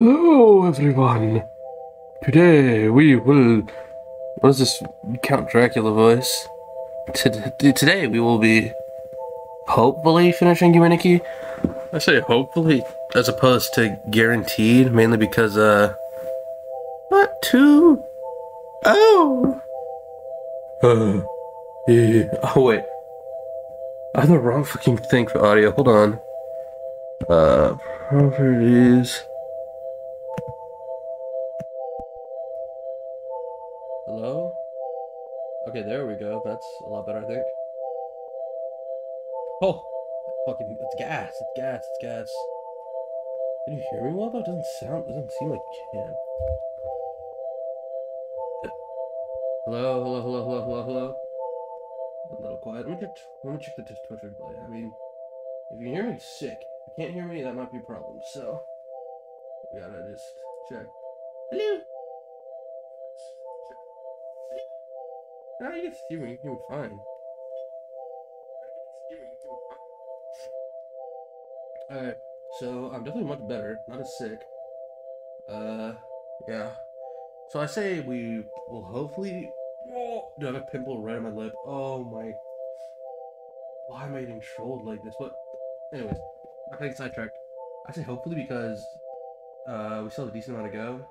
Hello, everyone. Today we will. What is this Count Dracula voice? Today we will be hopefully finishing Yume Nikki. I say hopefully as opposed to guaranteed, mainly because, uh. What? Two? Oh! Uh. Yeah. Oh, wait. I have the wrong fucking thing for audio. Hold on. Uh. Properties. Okay, there we go. That's a lot better, I think. Oh! Fucking, it's gas. It's gas. It's gas. Can you hear me well, though? It doesn't sound, doesn't seem like you can. Hello, hello, hello, hello, hello, hello. A little quiet. Let me check, let me check the Twitch replay. I mean, if you can hear me, sick. If you can't hear me, that might be a problem. So, we gotta just check. Hello? No, you can see me. You can be fine. Alright, so I'm definitely much better. Not as sick. Uh, yeah. So I say we will hopefully. Oh, do I have a pimple right on my lip? Oh my. Why am I getting trolled like this? But, anyways, not getting sidetracked. I say hopefully because uh, we still have a decent amount to go.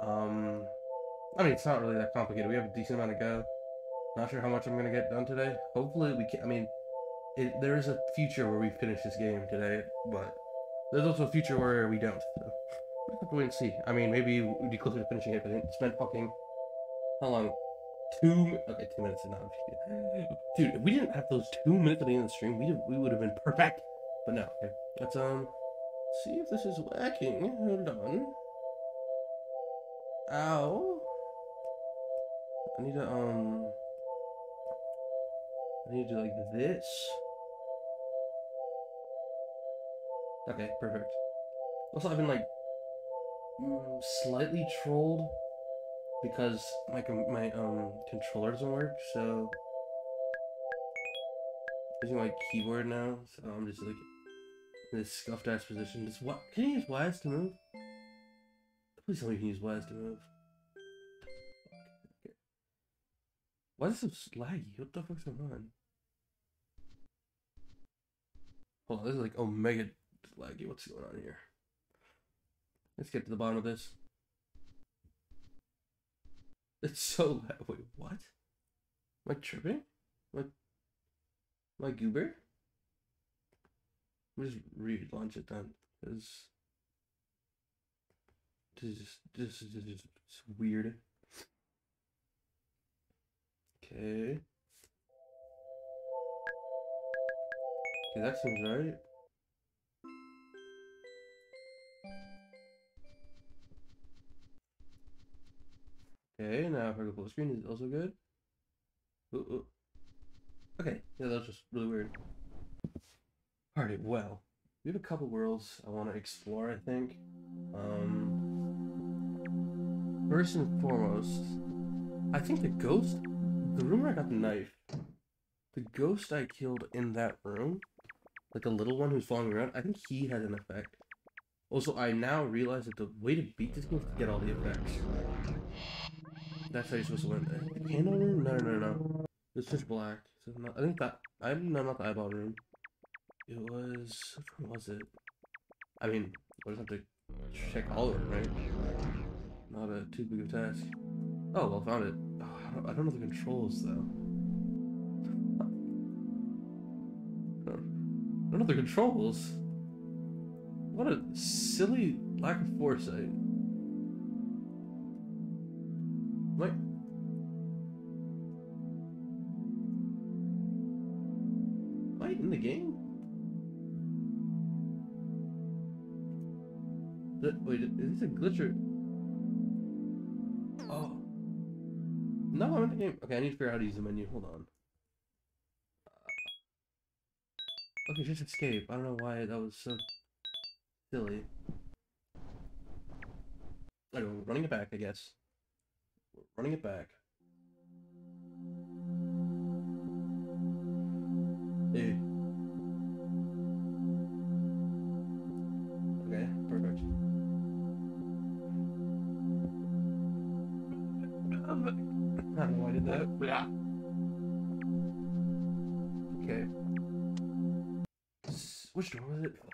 Um, I mean, it's not really that complicated. We have a decent amount to go. Not sure how much I'm gonna get done today. Hopefully, we can. I mean, it, there is a future where we finish this game today, but there's also a future where we don't. So we have to wait and see. I mean, maybe we'd be closer to finishing it, but it spent fucking how long? Two. Okay, two minutes is not. Dude, if we didn't have those two minutes at the end of the stream, we we would have been perfect. But no. Okay, let's um see if this is working. Hold on. Ow. I need to um. I need to do like this. Okay, perfect. Also, I've been like mm, slightly trolled because my my um controller doesn't work. So I'm using my keyboard now, so I'm just like in this scuffed ass position. Just what? Can you use Wise to move? Please tell me you can use Wise to move. Why is this so laggy? What the fuck's going on? Hold on, this is like omega laggy. What's going on here? Let's get to the bottom of this. It's so la- wait, what? Am I tripping? Am I, am I goober? Let me just relaunch it then, because this is this is just weird. Okay. Okay, that seems right. Okay, now if I go full screen, is also good? Ooh, ooh. Okay, yeah, that was just really weird. Alright, well, we have a couple worlds I want to explore, I think. Um, first and foremost, I think the ghost, the room where I got the knife, the ghost I killed in that room, like the little one who's following around, I think he had an effect. Also, I now realize that the way to beat this game is to get all the effects. That's how you're supposed to win. Uh, The candle room? No, no, no, no. It's just black. So not, I think that I'm no, not the eyeball room. It was which was it? I mean, I just have to check all of it, right? Not a too big of a task. Oh, well, found it. I, don't, know the controls though. I don't know the controls. What a silly lack of foresight. What? Am I in the game? Wait, is this a glitch or? Game. Okay, I need to figure out how to use the menu. Hold on. Uh, okay, just escape. I don't know why that was so silly. Okay, we're running it back, I guess. We're running it back. Hey.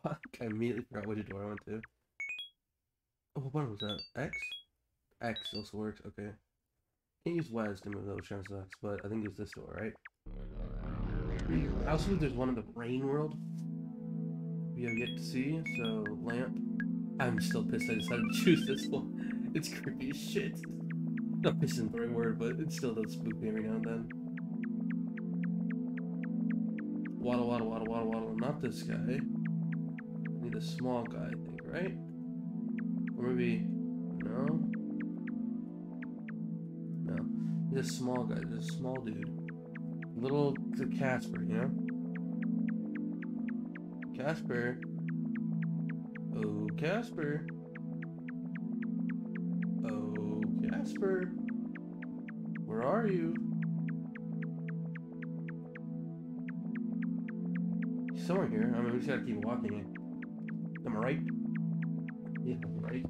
Fuck, I immediately forgot which door I went to. Oh, what button was that? X? X also works, okay. Can't use WAS to move those transacts, but I think it's this door, right? I also think there's one in the rain world. We have yet to see, so lamp. I'm still pissed I decided to choose this one. It's creepy as shit. Not pissed isn't the right word, but it still does spook me every now and then. Waddle, waddle, waddle, waddle, waddle. Not this guy. A small guy, I think, right? Or maybe... No? No. A small guy. A small dude. Little Casper, you know? Casper. Oh, Casper. Oh, Casper. Where are you? Somewhere here. I mean, we just gotta keep walking. Right? Yeah, right.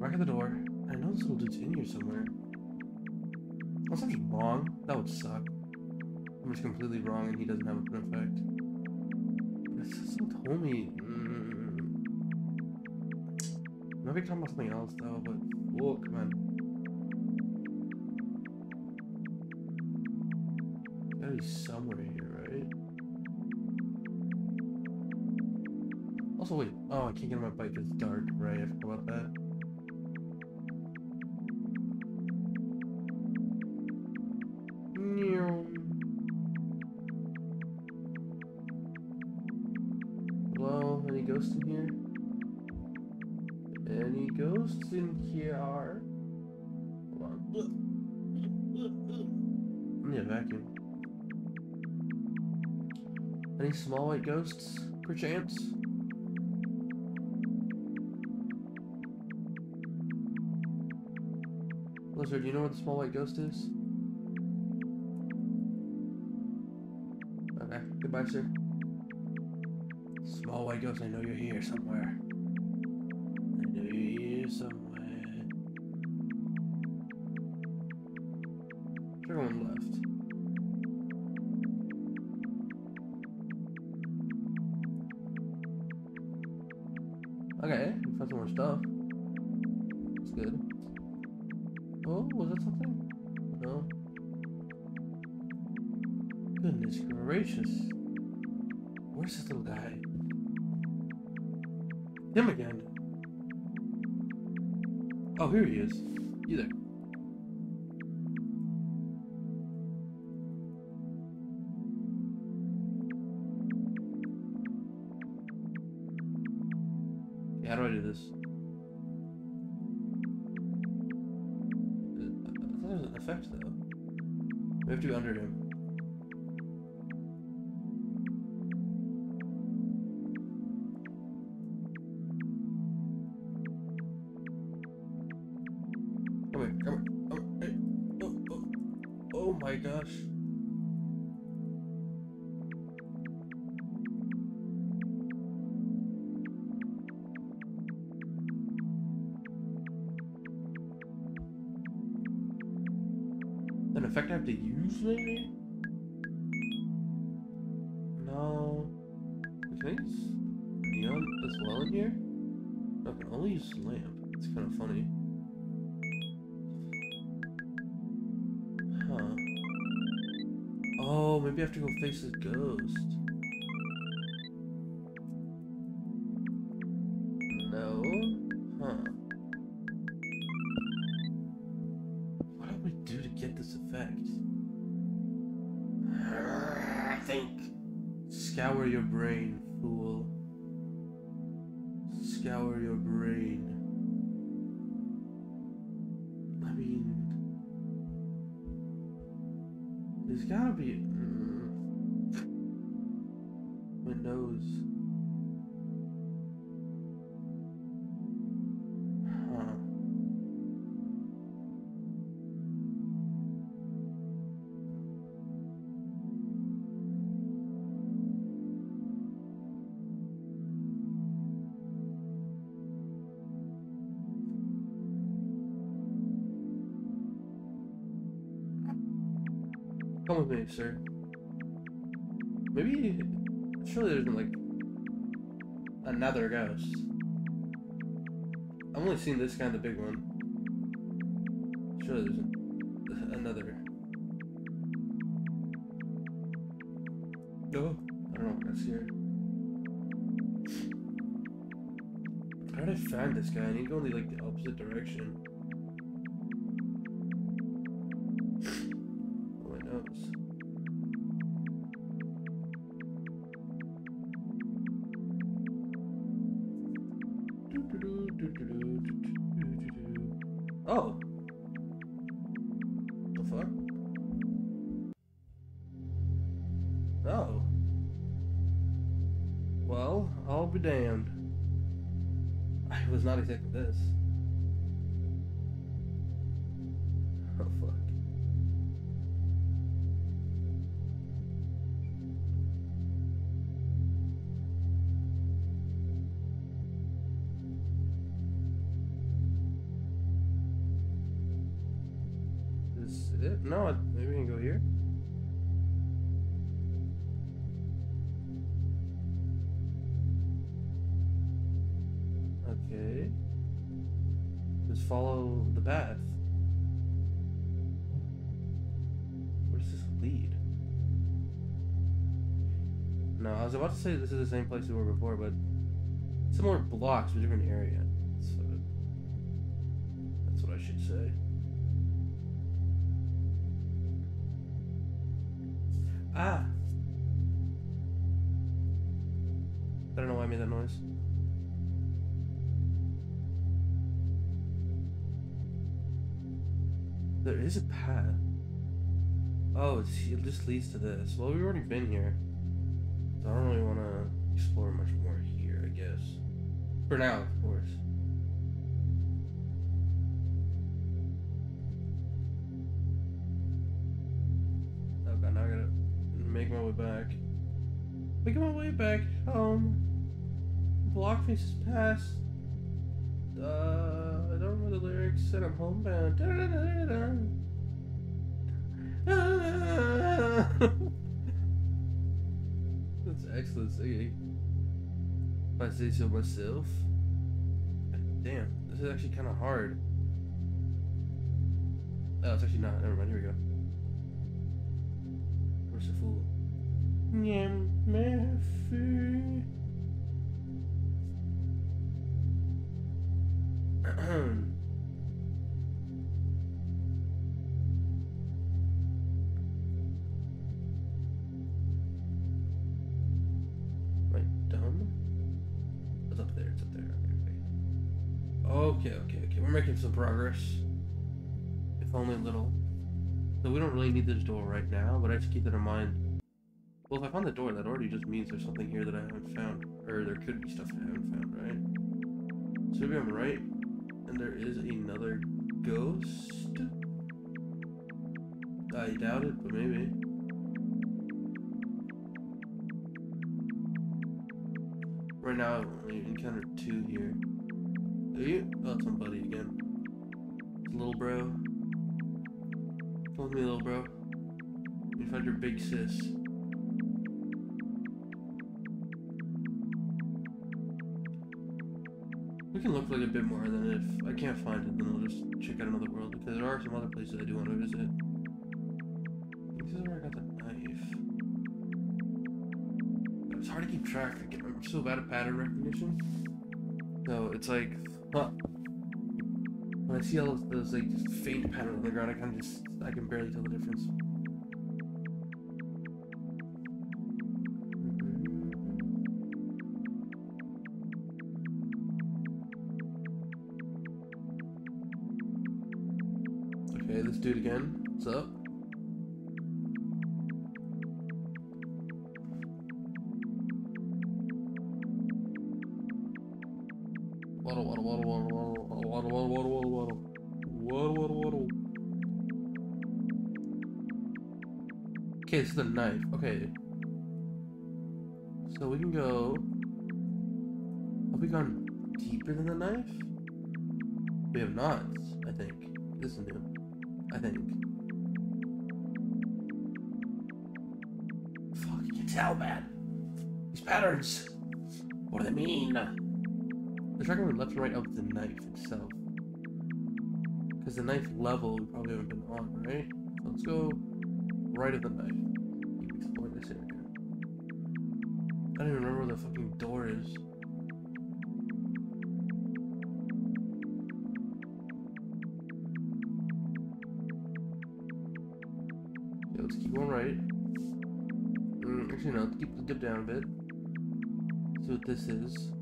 Back at the door. I know this little dude's in here somewhere. Unless I'm just wrong. That would suck. I'm just completely wrong and he doesn't have a print effect. Someone told me. Mm, maybe talking about something else though, but whoa, come I can't get on my bike 'cause it's dark, right? I forgot about. Hello, any ghosts in here? Any ghosts in here? Hold on. I need a vacuum. Any small white ghosts, perchance? Do you know where the small white ghost is? Okay, goodbye, sir. Small white ghost, I know you're here somewhere. Come here, come here. Oh, oh, oh my gosh. An effect I have to use, maybe? No. Can I use neon as well in here? I can only use lamp. It's kind of funny. Maybe I have to go face the ghost. Sir. Maybe, surely there's like another ghost. I've only seen this guy, the big one. Surely there's another. No, I don't know. Got scared. How did I find this guy? I need to go in the like the opposite direction. This. Say this is the same place we were before, but similar blocks, but different area. So that's what I should say. Ah! I don't know why I made that noise. There is a path. Oh, it just leads to this. Well, we've already been here. For now, of course. Oh god, now I gotta make my way back. Make my way back home. Block faces past. Uh, I don't remember the lyrics. Said I'm homebound. That's excellent singing. If I say so myself. Damn, this is actually kind of hard. Oh, it's actually not. Never mind. Here we go. Merciful. Nyam, some progress. If only a little. So we don't really need this door right now, but I just keep that in mind. Well, if I found the door, that already just means there's something here that I haven't found. Or there could be stuff I haven't found, right? So maybe I'm right, and there is another ghost? I doubt it, but maybe. Right now, only encountered two here. Are you? Oh, it's somebody again. Little bro. With me, little bro. You find your big sis. We can look like a bit more, than if I can't find it, then I'll just check out another world, because there are some other places I do want to visit. This is where I got the knife. It's hard to keep track. I'm so bad at pattern recognition. So it's like, huh. When I see all those, those like faint patterns on the ground, I of just, I can barely tell the difference. Deeper than the knife? We have not, I think. This is new. I think. Fuck, you can tell, man? These patterns. What do they mean? The track going left and right of the knife itself. Because the knife level we probably haven't been on, right? So let's go right of the knife. Keep this area. I don't even remember where the fucking door is. Let's keep going right. Mm, actually, no, let's keep the dip down a bit. See what this is.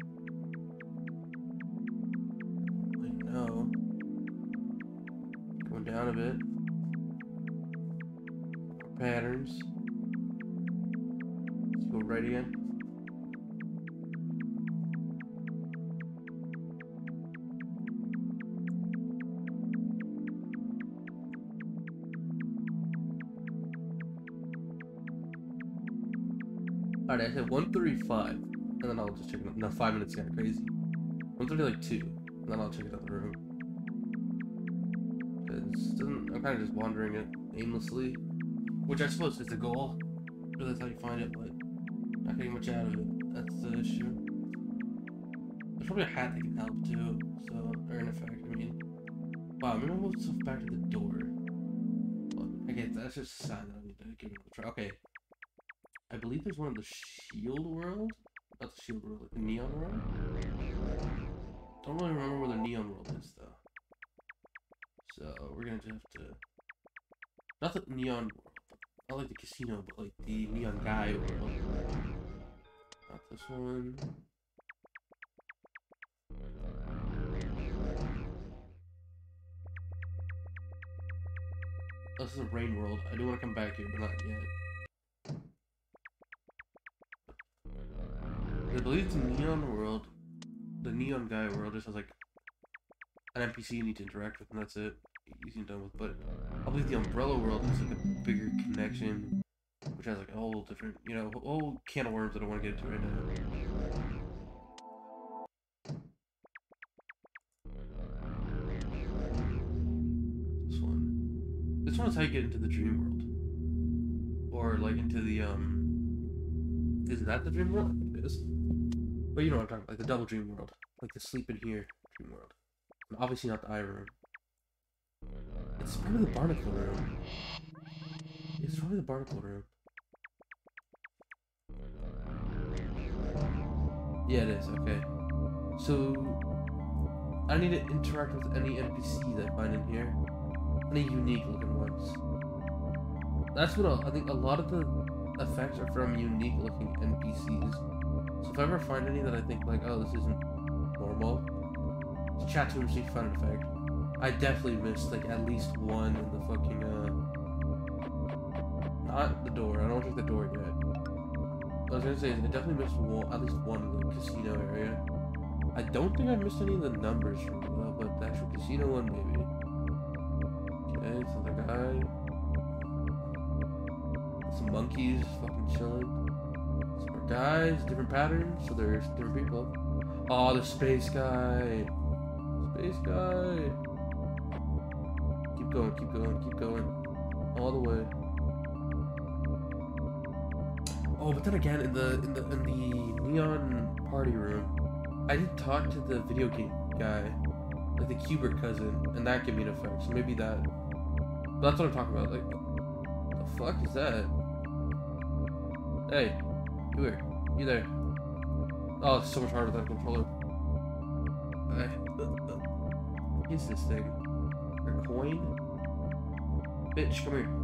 135, and then I'll just check it out. No, 5 minutes kind of crazy. 130 like 2, and then I'll check it out the room. I'm kind of just wandering it aimlessly, which I suppose is the goal. But that's how you find it, but not getting much out of it. That's the issue. There's probably a hat that can help too, so, or in effect, I mean. Wow, I'm gonna move stuff back to the door. I that's just a sign that I need to give it a try. Okay. I believe there's one in the Shield World. Not the Shield World, the Neon World. Don't really remember where the Neon World is though. So we're gonna just have to. Not the Neon World, not like the casino, but like the Neon Guy World. Not this one. Oh, this is a Rain World. I do want to come back here, but not yet. I believe the Neon World, the Neon Guy World just has like an NPC you need to interact with, and that's it. Easy and done with. But I believe the Umbrella World is like a bigger connection, which has like a whole different, you know, whole can of worms that I want to get into right now. This one. This one is how you get into the Dream World, or like into the um. Is that the Dream World? I think it is. But you know what I'm talking about, like the double dream world. Like the sleep in here dream world. And obviously not the eye room. It's probably the barnacle room. It's probably the barnacle room. Yeah, it is, okay. So, I need to interact with any NPCs I find in here. Any unique looking ones. That's what I'll, I think a lot of the effects are from unique looking NPCs. So if I ever find any that I think like, oh, this isn't normal, just chat to them see if you find an effect. I definitely missed like at least one in the fucking uh, not the door. I don't think the door yet. I was gonna say I definitely missed one, at least one in the casino area. I don't think I missed any of the numbers from though, but the actual casino one maybe. Okay, so the guy. Some monkeys fucking chilling. Guys, different patterns, so there's different people. Oh, the space guy. Space guy. Keep going, keep going, keep going. All the way. Oh, but then again, in the in the in the neon party room, I did talk to the video game guy, like the Q*bert cousin, and that gave me an effect. So maybe that. That's what I'm talking about. Like, the fuck is that? Hey, here? You there? Oh, it's so much harder without a controller. Hey, what is this thing? A coin? Bitch, come here.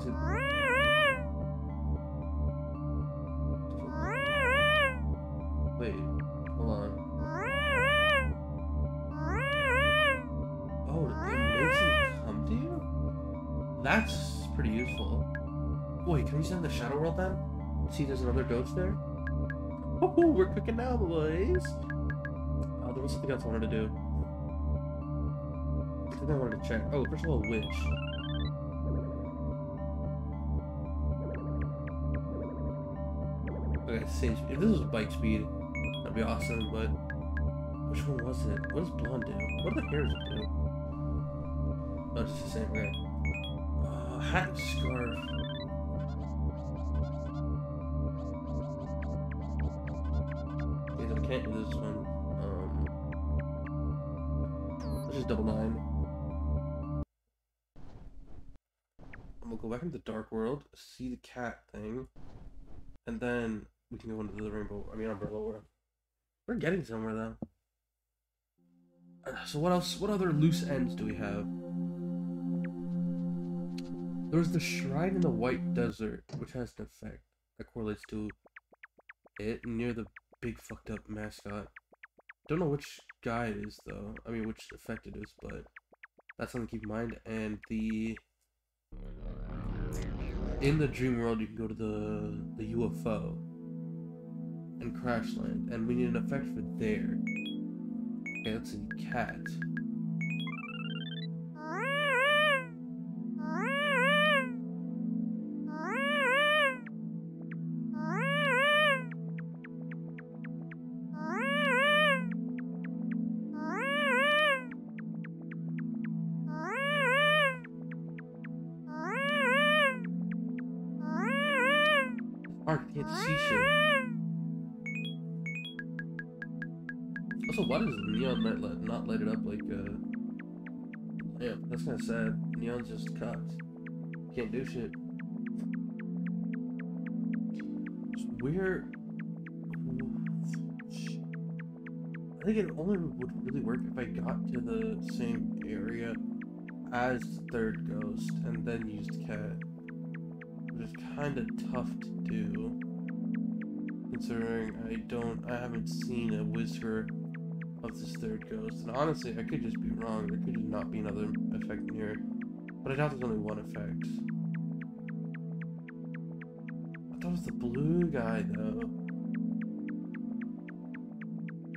See. Wait, hold on. Oh, it makes them come to you? That's pretty useful. Wait, can we send the Shadow World then? See, there's another ghost there? Oh, we're cooking now, boys! Oh, there was something else I wanted to do. I think I wanted to check. Oh, first of all, witch. Same speed. If this was bike speed, that'd be awesome, but which one was it? What does blonde do? What do the hairs do? Oh, it's the same, right? Uh, hat and scarf. Because I can't do this one. Um, let's just double nine. I'm gonna go back into the dark world, see the cat thing, and then we can go into the rainbow. I mean, umbrella world. We're getting somewhere though. Uh, So what else? What other loose ends do we have? There's the shrine in the white desert, which has an effect that correlates to it near the big fucked up mascot. Don't know which guy it is though. I mean, which effect it is, but that's something to keep in mind. And the in the dream world, you can go to the the UFO and crash land, and we need an effect for there. Okay, let's see, cat. Sad. Neon's just cocked. Can't do shit. Where? I think it only would really work if I got to the same area as the third ghost and then used cat, which is kind of tough to do, considering I don't, I haven't seen a whisker of this third ghost. And honestly, I could just wrong. There could not be another effect in here, but I doubt there's only one effect. I thought it was the blue guy though.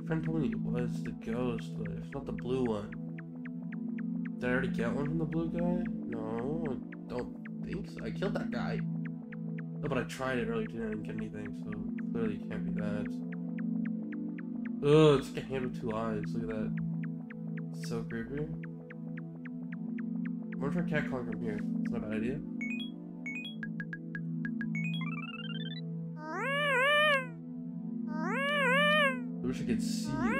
friend told me it was the ghost, but it's not the blue one. Did I already get one from the blue guy? No, I don't think so. I killed that guy. No, but I tried it earlier today and didn't get anything, so clearly it can't be that. Ugh, it's like a hand with two eyes. Look at that. So creepy. Wonder if I cat calling from here. It's not a bad idea. I wish I could see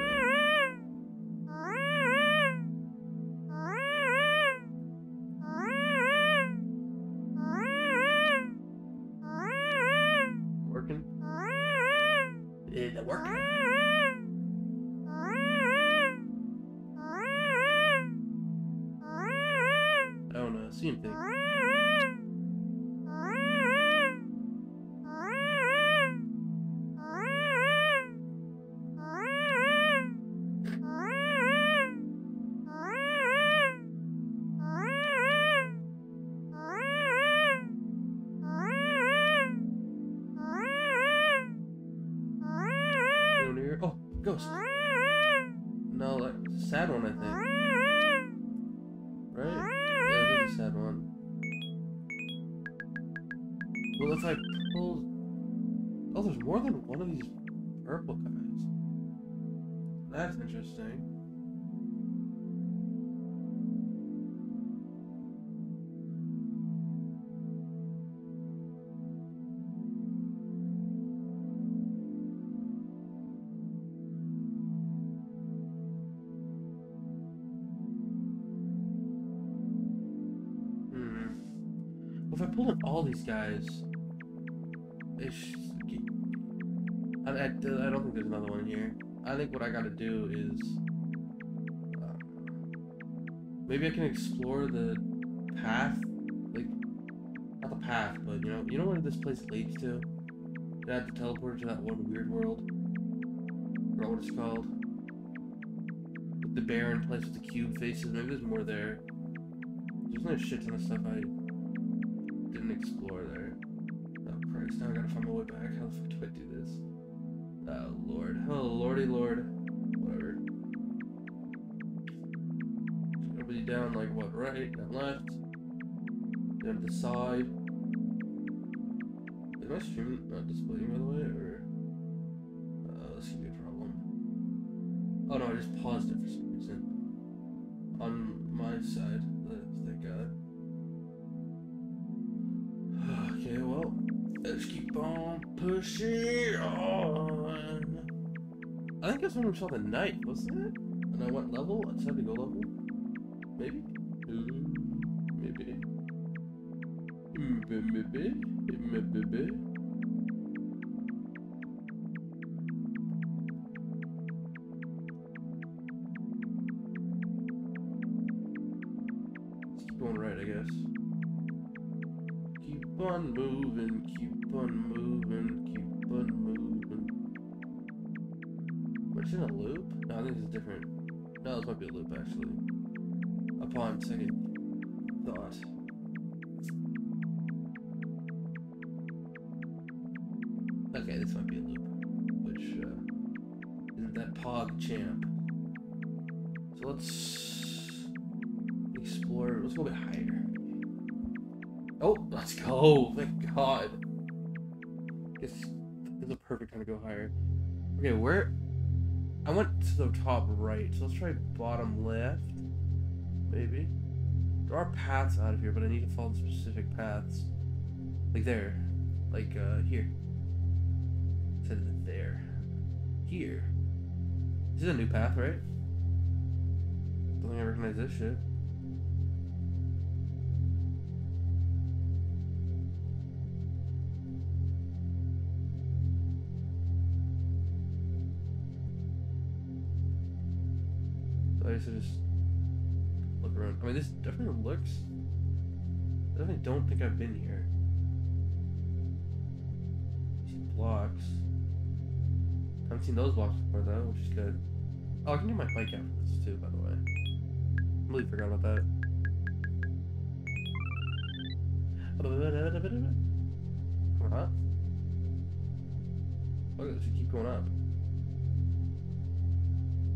these guys, it's. I, I, I don't think there's another one here. I think what I gotta do is. Uh, Maybe I can explore the path, like not the path, but you know, you know where this place leads to. I have to teleport to that one weird world. I what it's called. With the barren place with the cube faces. Maybe there's more there. There's a shit ton of stuff I didn't explore there. Oh Christ! Now I gotta find my way back. How the fuck do I do this? Oh Lord! Oh Lordy Lord! Whatever. It'll be down like what? Right, then left, then the side. Is my stream not displaying by the way, or uh, this could be a problem? Oh no, I just paused it for some reason. On my side, thank God. Keep on pushing on. I think that's when we saw the knight, wasn't it? And I went level. I decided to go level. Maybe. Mm, Maybe. Maybe. Maybe. Let's keep going right, I guess. Keep on moving, keep on moving, keep on moving. In a loop? No, I think it's different. No, this might be a loop actually. Upon second thought. Okay, this might be a loop. Which, uh, isn't that PogChamp? So let's explore. Let's go a bit higher. Oh, let's go! Thank God. This is a perfect time to go higher. Okay, where? I went to the top right, so let's try bottom left. Maybe. There are paths out of here, but I need to follow specific paths. Like there. Like, uh, here. Instead of there. Here. This is a new path, right? Don't think I recognize this shit. I guess just look around. I mean, this definitely looks. I definitely don't think I've been here. These blocks. I haven't seen those blocks before though, which is good. Oh, I can do my bike after this too, by the way. I completely forgot about that. Come up. Look, it should keep going up.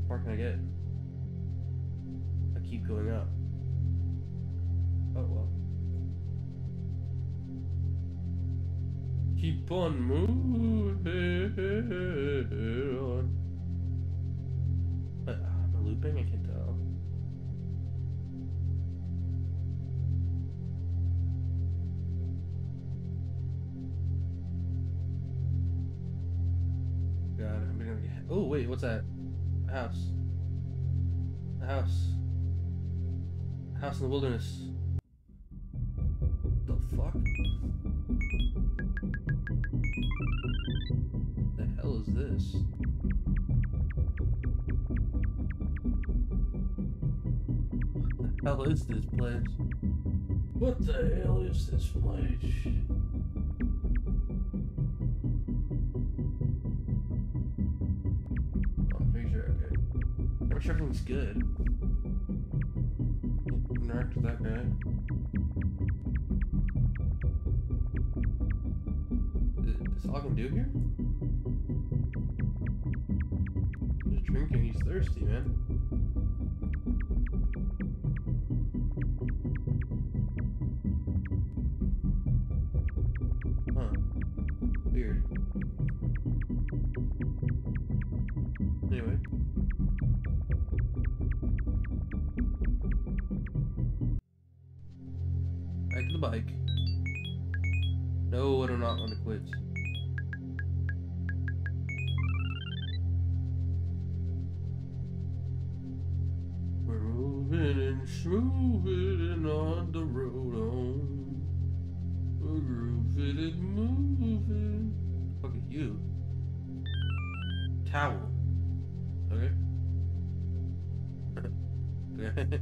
How far can I get? Keep going up. Oh well. Keep on moving. Uh, am I looping? I can tell. God, I'm gonna get. Oh wait, what's that? A house. A house. House in the wilderness. The fuck? The hell is this? What the hell is this place? What the hell is this place? Make sure, okay. Make sure everything's good. That. Is all I can do here? Just drinking, he's thirsty, man. Huh. Weird. The bike. No, I do not want to quit. We're moving and smoothing on the road on. We're grooving and moving. Fuck at you. Towel. Okay. okay.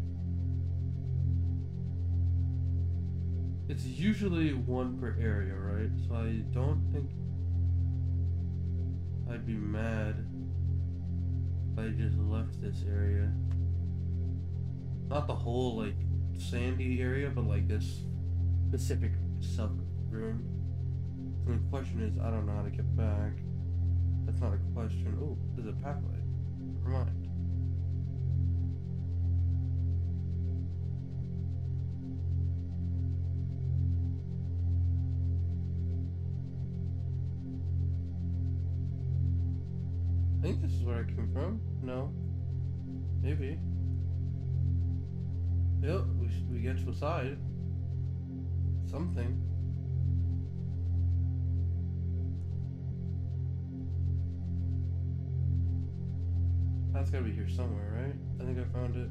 It's usually one per area, right? So I don't think I'd be mad if I just left this area. Not the whole, like, sandy area, but like this specific sub room. And the question is, I don't know how to get back. That's not a question. Oh, there's a pathway. Never mind. Where I came from. No. Maybe. Yep, we, we get to a side. Something. That's gotta be here somewhere, right? I think I found it.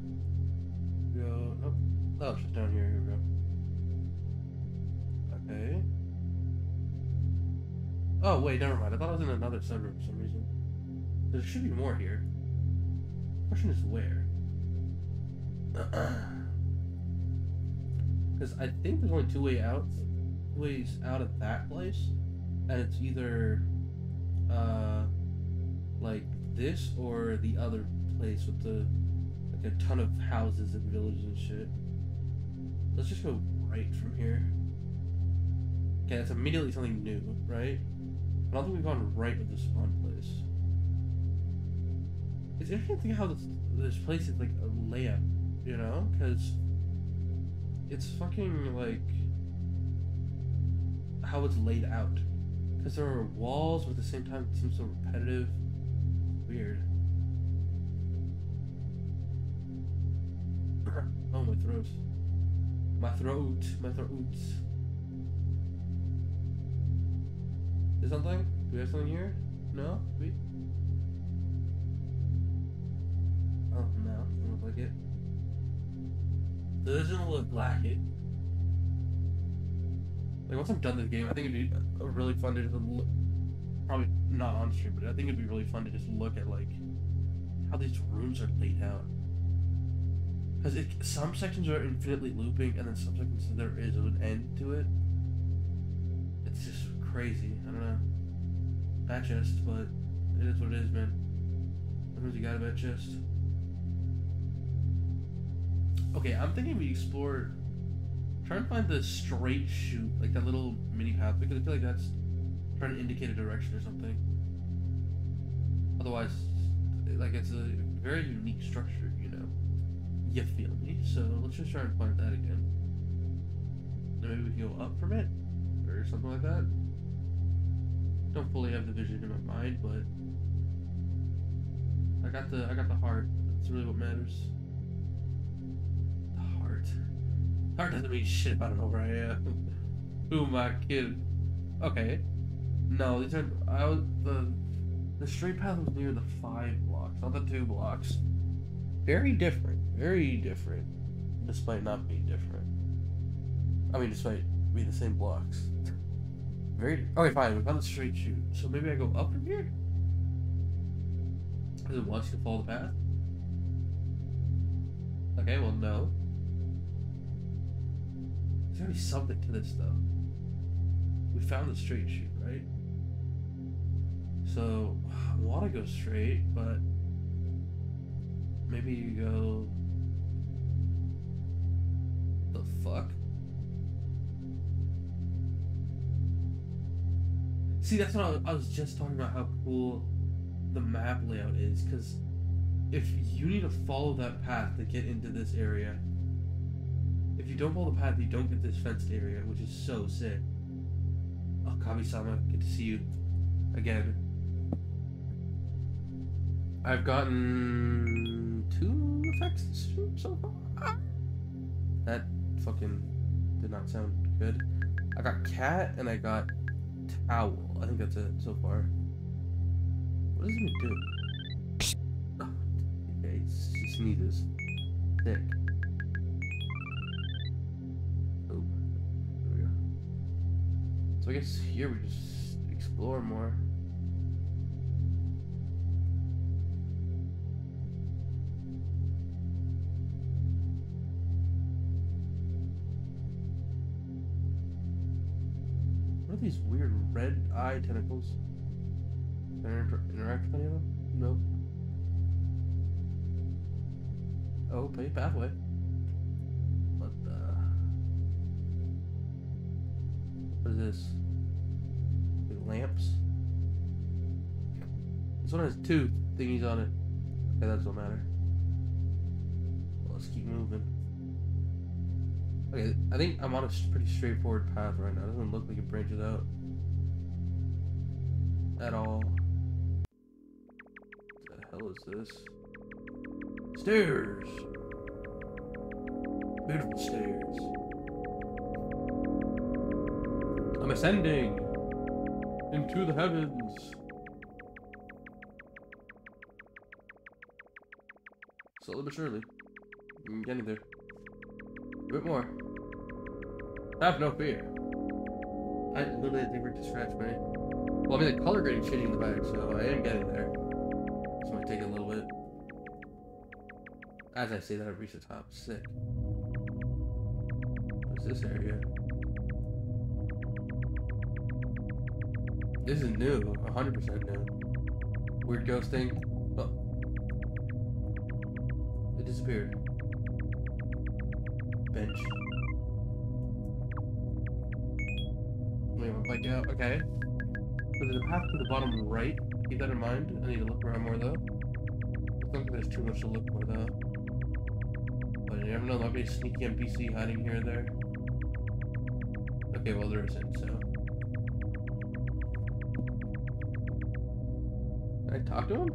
Go. Nope. Oh, just down here. Here we go. Okay. Oh, wait, never mind. I thought I was in another subroom for some reason. There should be more here. question is where? Because I think there's only two way out, ways out of that place, and it's either, uh, like this or the other place with the like a ton of houses and villages and shit. Let's just go right from here. Okay, that's immediately something new, right? I don't think we've gone right with the spawn interesting to think how this this place is like a layout, you know? Because it's fucking like how it's laid out. Because there are walls, but at the same time it seems so repetitive. Weird. oh, my throat. My throat. My throat. Is something? Do we have something here? No? We? Like it. Doesn't look like it. Like, once I'm done this game, I think it'd be really fun to just look. Probably not on stream, but I think it'd be really fun to just look at, like, how these rooms are laid out. Because some sections are infinitely looping, and then some sections there is an end to it. It's just crazy. I don't know. Bad chest, but it is what it is, man. Sometimes you got a bad chest. Okay, I'm thinking we explore. Try and find the straight shoot, like that little mini path, because I feel like that's trying to indicate a direction or something. Otherwise, like it's a very unique structure, you know. You feel me? So let's just try and find that again. Then maybe we can go up from it, or something like that. Don't fully have the vision in my mind, but I got the I got the heart. That's really what matters. Heart. Doesn't mean shit about know where I. Who I kidding? Okay. No, these are I was the the straight path was near the five blocks, not the two blocks. Very different. Very different. Despite not being different. I mean despite being the same blocks. Very okay, fine. We found the straight shoot. So maybe I go up from here. Does it want you to follow the path? Okay, well no. There's gotta be something to this though. We found the straight shoot, right? So I want to go straight, but maybe you go. The fuck? See, that's what I was, I was just talking about. How cool the map layout is, because if you need to follow that path to get into this area, if you don't follow the path, you don't get this fenced area, which is so sick. Oh, Kami-sama, good to see you again. I've gotten two effects so far. That fucking did not sound good. I got cat and I got towel. I think that's it so far. What does it even do? Oh, okay, she sneezes. Thick. So I guess here we just explore more. What are these weird red eye tentacles? Can I inter interact with any of them? Nope. Oh, pay pathway. What is this? Lamps? This one has two thingies on it. Okay, that doesn't matter. Well, let's keep moving. Okay, I think I'm on a pretty straightforward path right now. It doesn't look like it branches out. At all. What the hell is this? Stairs! Beautiful stairs. I'm ascending into the heavens. Slowly but surely. I'm getting there. A bit more. Have no fear. I literally never to scratch me. Well, I mean, the color grading's changing in the back, so I am getting there. This might take a little bit. As I say that, I've reached the top. Sick. What's this area? This is new. 100% new. Weird ghost thing. Oh. It disappeared. Bench. Wait, I'm like out. Okay. So there's a path to the bottom right. Keep that in mind. I need to look around more though. I don't think there's too much to look for though. But you never know, there might be a sneaky NPC hiding here or there. Okay, well there isn't, so. I talk to him?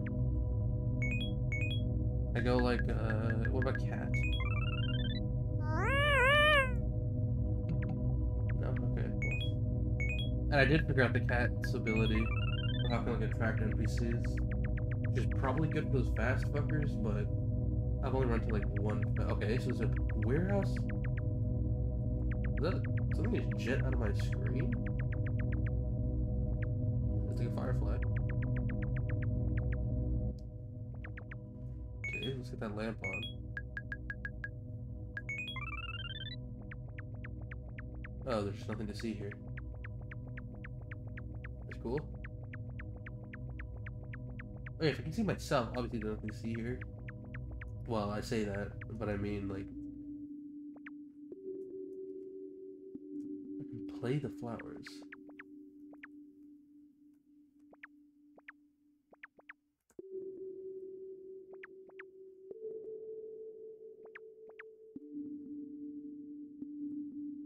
I go like, uh, what about cat? No, okay. And I did figure out the cat's ability for how can like attract NPCs. Which is probably good for those fast fuckers, but I've only run to like one. Okay, so is it warehouse? Is that something is jet out of my screen? Nothing to see here. That's cool. Okay, if I can see myself, obviously there's nothing to see here. Well, I say that, but I mean, like... I can play the flowers.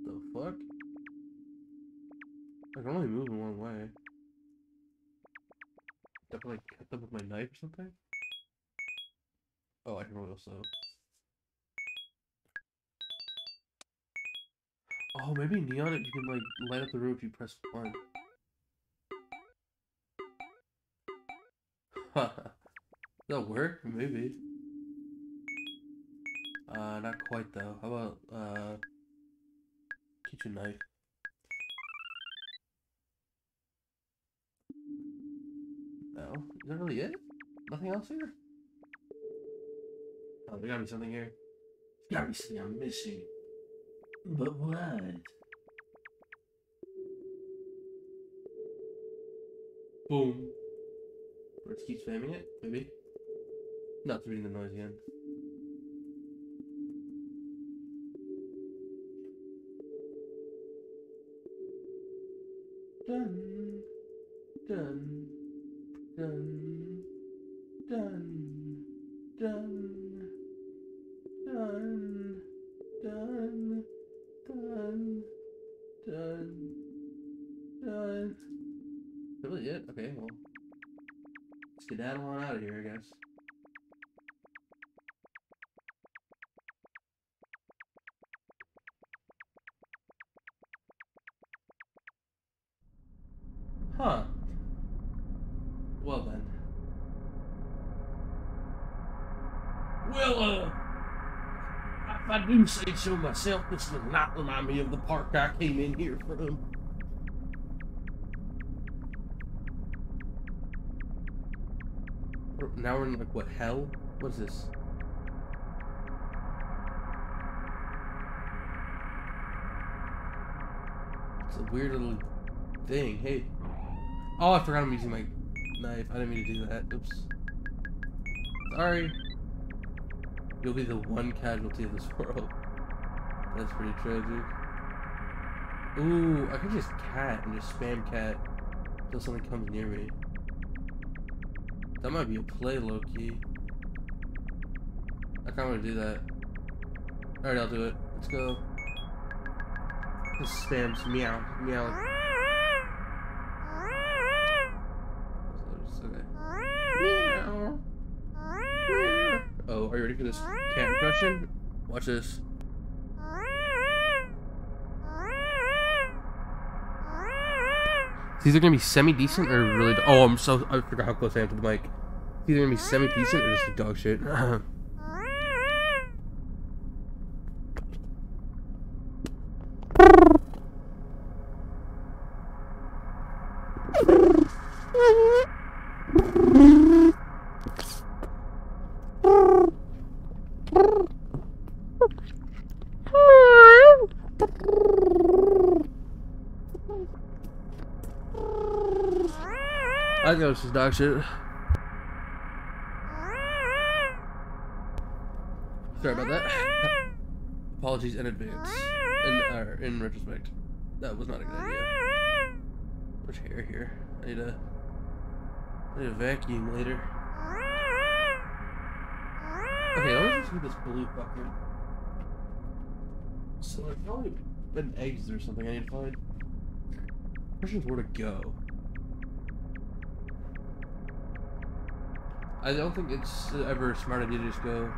The fuck? I can only move in one way. Do I have to, like cut them with my knife or something? Oh, I can roll slow. Oh, maybe neon it you can like light up the room if you press one. Does that work? Maybe. Uh, not quite though. How about, uh, kitchen knife? No? Is that really it? Nothing else here? Oh, there gotta be something here. There's gotta be something I'm missing. But what? Boom. Let's keep spamming it, maybe. Not reading the noise again. Dun, dun, dun, do say so myself, this does not remind me of the park I came in here from. Now we're in like what hell? What is this? It's a weird little thing. Hey. Oh, I forgot I'm using my knife. I didn't mean to do that. Oops. Sorry. You'll be the one casualty of this world. That's pretty tragic. Ooh, I could just cat and just spam cat until something comes near me. That might be a play, low-key. I kinda wanna do that. Alright, I'll do it. Let's go. Just spams meow, meow. Impression? Watch this. It's either gonna be semi-decent or really. Oh, I'm so. I forgot how close I am to the mic. It's either gonna be semi-decent or just dog shit. this is dog shit. Sorry about that. Apologies in advance. In, in retrospect. That was not a good idea. Much hair here. I need a, I need a vacuum later. Okay, let me just see this blue bucket. So there's probably been eggs or something I need to find. Question's where to go. I don't think it's ever a smart idea to just go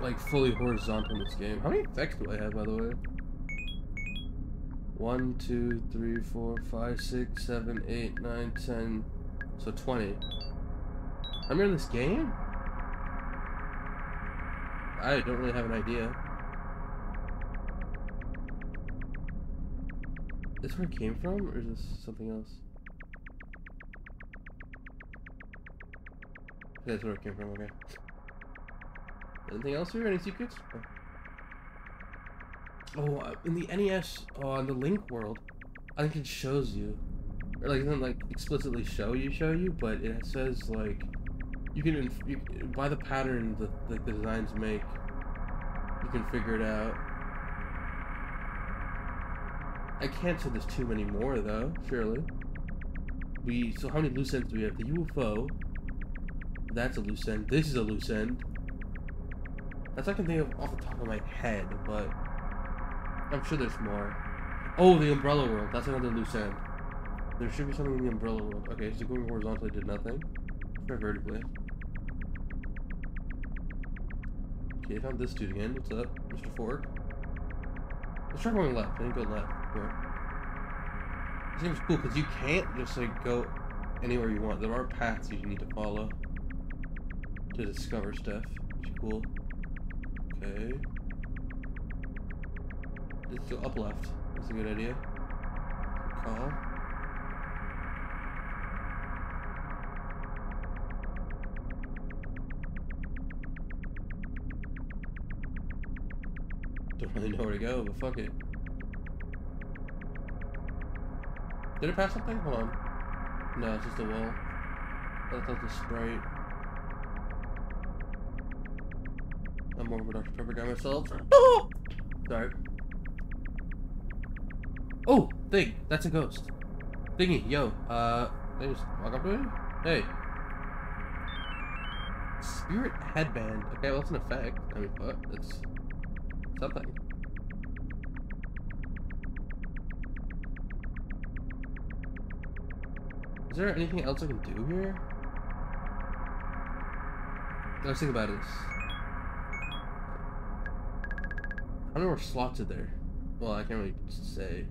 like fully horizontal in this game. How many effects do I have, by the way? One, two, three, four, five, six, seven, eight, nine, ten. So 20. I'm in this game? I don't really have an idea. This where it came from, or is this something else? That's where it came from, okay. Anything else here? Any secrets? Oh, oh uh, in the NES, oh, in the Link world, I think it shows you. Or like, it doesn't like explicitly show you, show you, but it says like, you can, you, by the pattern that the designs make, you can figure it out. I can't say there's too many more though, surely. We, so how many loose ends do we have? The UFO, that's a loose end. This is a loose end. That's I can think of off the top of my head, but I'm sure there's more. Oh, the Umbrella World. That's another loose end. There should be something in the Umbrella World. Okay, so going horizontally did nothing. Try vertically. Okay, I found this dude again. What's up, Mr. Fork? Let's try going left. I didn't go left before. This game's cool because you can't just like go anywhere you want. There are paths you need to follow to discover stuff. Is cool. Okay. Let's go up left. That's a good idea. Good call. Don't really know where to go, but fuck it. Did it pass something? Hold on. No, it's just a wall. That's not the sprite. I'm more of a Dr. Pepper guy myself. Oh! Sorry. Oh, thing. That's a ghost. Thingy, yo. Uh, they just walk up to me. Hey. Spirit headband. Okay, well, it's an effect. I mean, what? It's something. Is there anything else I can do here? Let's think about this. Where slots are there. Well, I can't really say.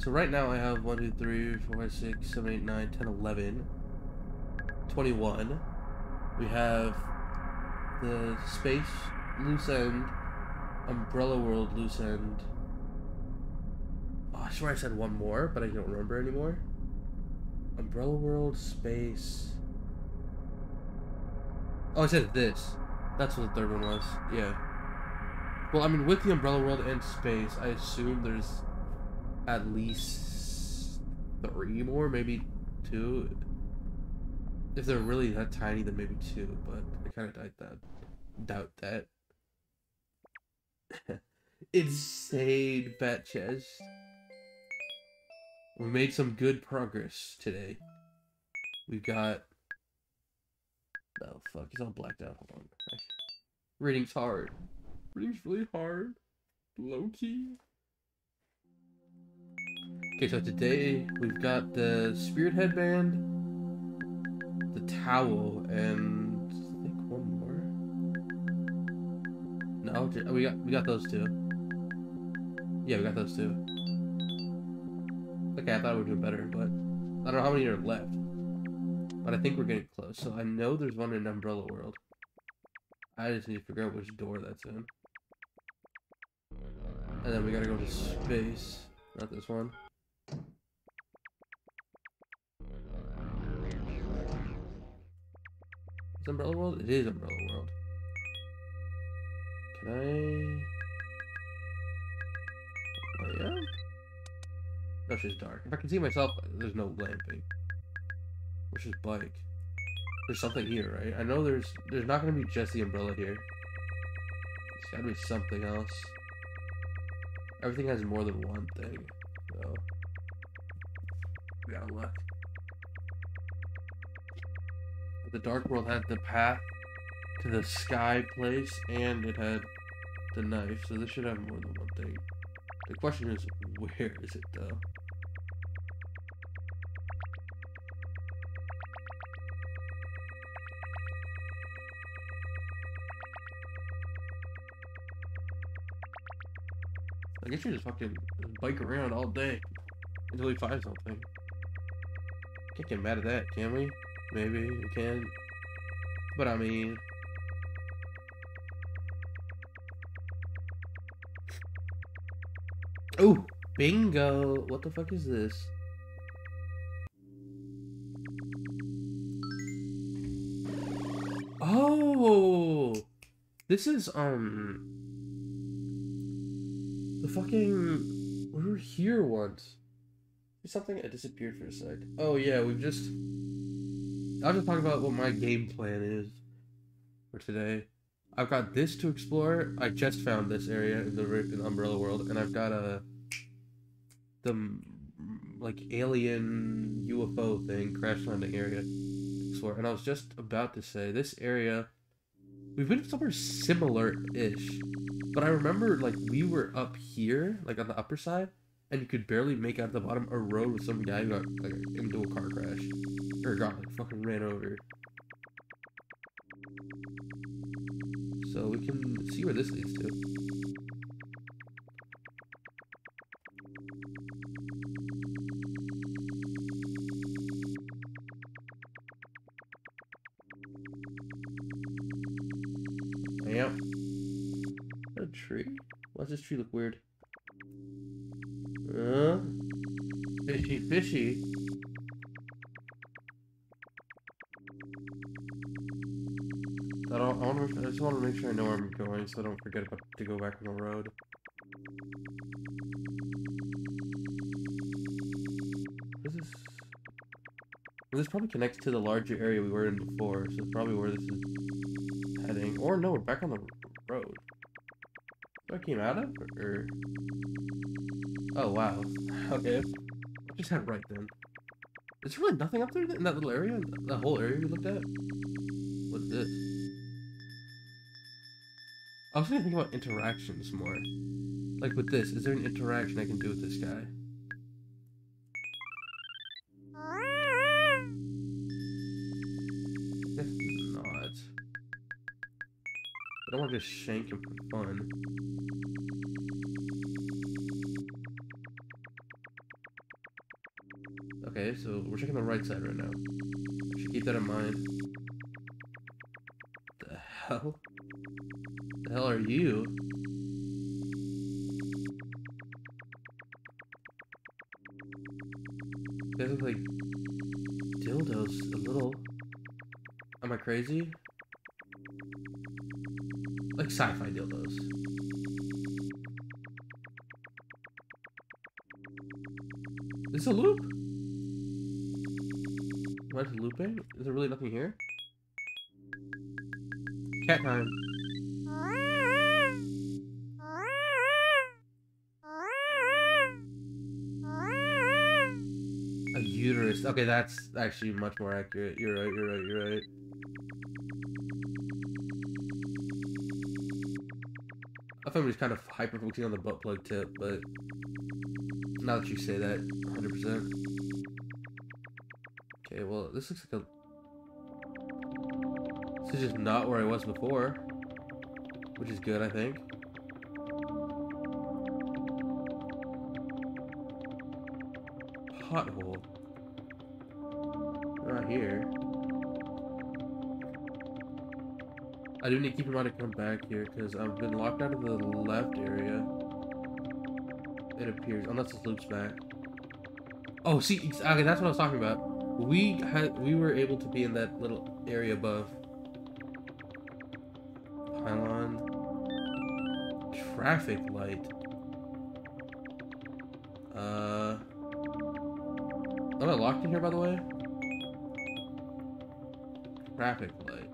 So right now I have 1, 2, 3, 4, 5, 6, 7, 8, 9, 10, 11, 21. We have the space loose end, umbrella world loose end. Oh, I swear I said one more, but I don't remember anymore. Umbrella world, space. Oh, I said this. That's what the third one was. Yeah. Well, I mean, with the Umbrella World and space, I assume there's at least three more, maybe two. If they're really that tiny, then maybe two. But I kind of doubt that. Doubt that. Insane fat chest. We made some good progress today. We've got. Oh fuck, he's all blacked out. Hold on. Reading's hard. Reading's really hard. Low key. Okay, so today we've got the spirit headband, the towel, and I think one more. No, we got we got those two. Yeah, we got those two. Okay, I thought we were doing better, but I don't know how many are left. But I think we're getting close. So I know there's one in Umbrella World. I just need to figure out which door that's in. And then we gotta go to space. Not this one. Is Umbrella World? It is Umbrella World. Can I... Oh, yeah? No, she's dark. If I can see myself, there's no lamping. Which is bike? There's something here, right? I know there's there's not gonna be just the umbrella here. There's gotta be something else. Everything has more than one thing, so we gotta look. The Dark World had the path to the sky place, and it had the knife, so this should have more than one thing. The question is, where is it though? I guess you just fucking bike around all day until we find something. Can't get mad at that, can we? Maybe we can. But I mean... Oh, bingo! What the fuck is this? Oh! This is, um... The fucking... We were here once. Something I disappeared for a sec. Oh yeah, we've just... I'll just talk about what my game plan is for today. I've got this to explore. I just found this area in the in Umbrella World, and I've got a the like alien UFO thing crash landing area to explore. And I was just about to say this area. We've been somewhere similar-ish, but I remember like we were up here, like on the upper side, and you could barely make out the bottom a road with some guy who got like into a car crash or got like fucking ran over. So we can see where this leads to. Why does this tree look weird? Uh, fishy, fishy. I don't. I, I just want to make sure I know where I'm going, so I don't forget about to go back on the road. This is. This probably connects to the larger area we were in before, so it's probably where this is heading. Or no, we're back on the road. So I came out of, or. Oh wow. Okay. I just had right then. There's really nothing up there in that little area? That whole area we looked at? What's this? I was gonna think about interactions more. Like with this, is there an interaction I can do with this guy? Guess not. I don't want to just shank him for fun. Keep that in mind. The hell? The hell are you? Guys look like dildos a little. Am I crazy? Like sci-fi dildos. Is this a loop? Looping? Is there really nothing here? Cat time. A uterus. Okay, that's actually much more accurate. You're right, you're right, you're right. I thought we was kind of hyper focusing on the butt plug tip, but now that you say that, 100%. This looks like a... This is just not where I was before. Which is good, I think. Pothole. Not here. I do need to keep in mind to come back here, because I've been locked out of the left area. It appears, unless it loops back. Oh, see, okay, that's what I was talking about. We had, we were able to be in that little area above. Pylon. Traffic light. Uh. Am I locked in here, by the way? Traffic light.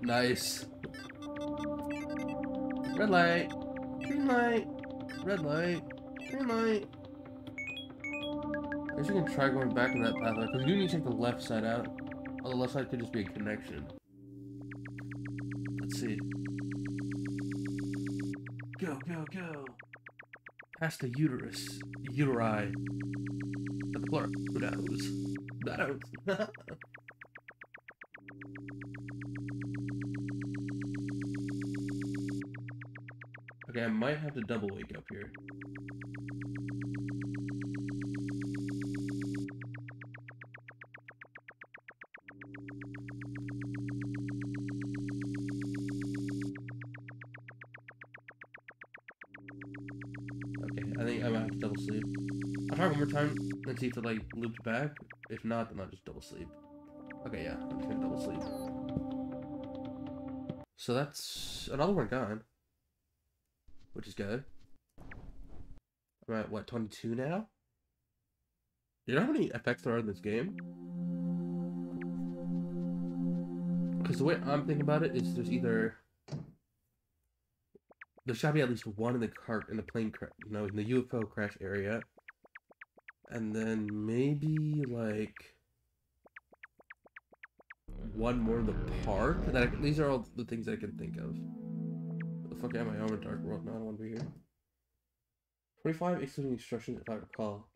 nice. Red light. Green light. Red light. Green light. I guess we can try going back in that path, because do need to take the left side out. Oh, the left side could just be a connection. Let's see. Go, go, go. Past the uterus. Uteri. At the plural. Who knows? Who knows? might have to double wake up here. Okay, I think I might have to double sleep. I'll try one more time and see if it like loops back. If not, then I'll just double sleep. Okay, yeah, I'm just gonna double sleep. So that's another one gone. Which is good. I'm at what, 22 now? You know how many effects there are in this game? Because the way I'm thinking about it is there's either there should be at least one in the cart in the plane crash, you know, in the UFO crash area, and then maybe like one more in the park. That I, these are all the things I can think of. The fuck am I? I'm in dark world. No, I don't want to be here. Twenty-five excluding instructions, if I recall.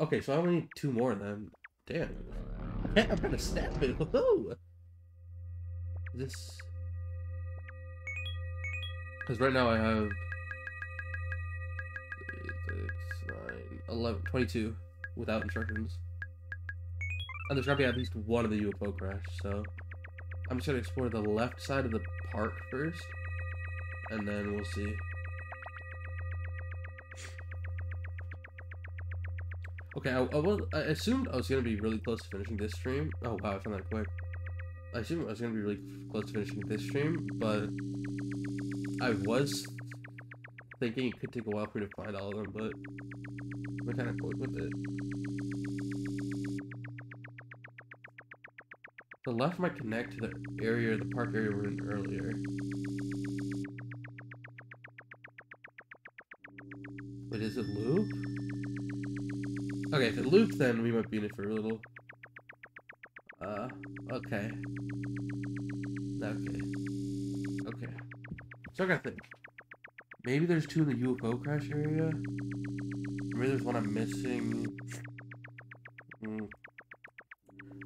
Okay, so I only need two more then. Damn. I'm gonna snap it. Woohoo! This. Because right now I have 6, 9, 11, 22 without instructions. And there's gotta be at least one of the UFO crash, so I'm just gonna explore the left side of the park first, and then we'll see. Okay, I, I, was, I assumed I was gonna be really close to finishing this stream. Oh wow, I found that quick. I assumed I was gonna be really close to finishing this stream, but I was thinking it could take a while for me to find all of them, but I'm kind of quick with it. The left might connect to the area, the park area we were in earlier. Is it loop? Okay, if it loops, then we might be in it for a little. Uh, okay. Okay. Okay. So I gotta think. Maybe there's two in the UFO crash area? Maybe there's one I'm missing. Hmm.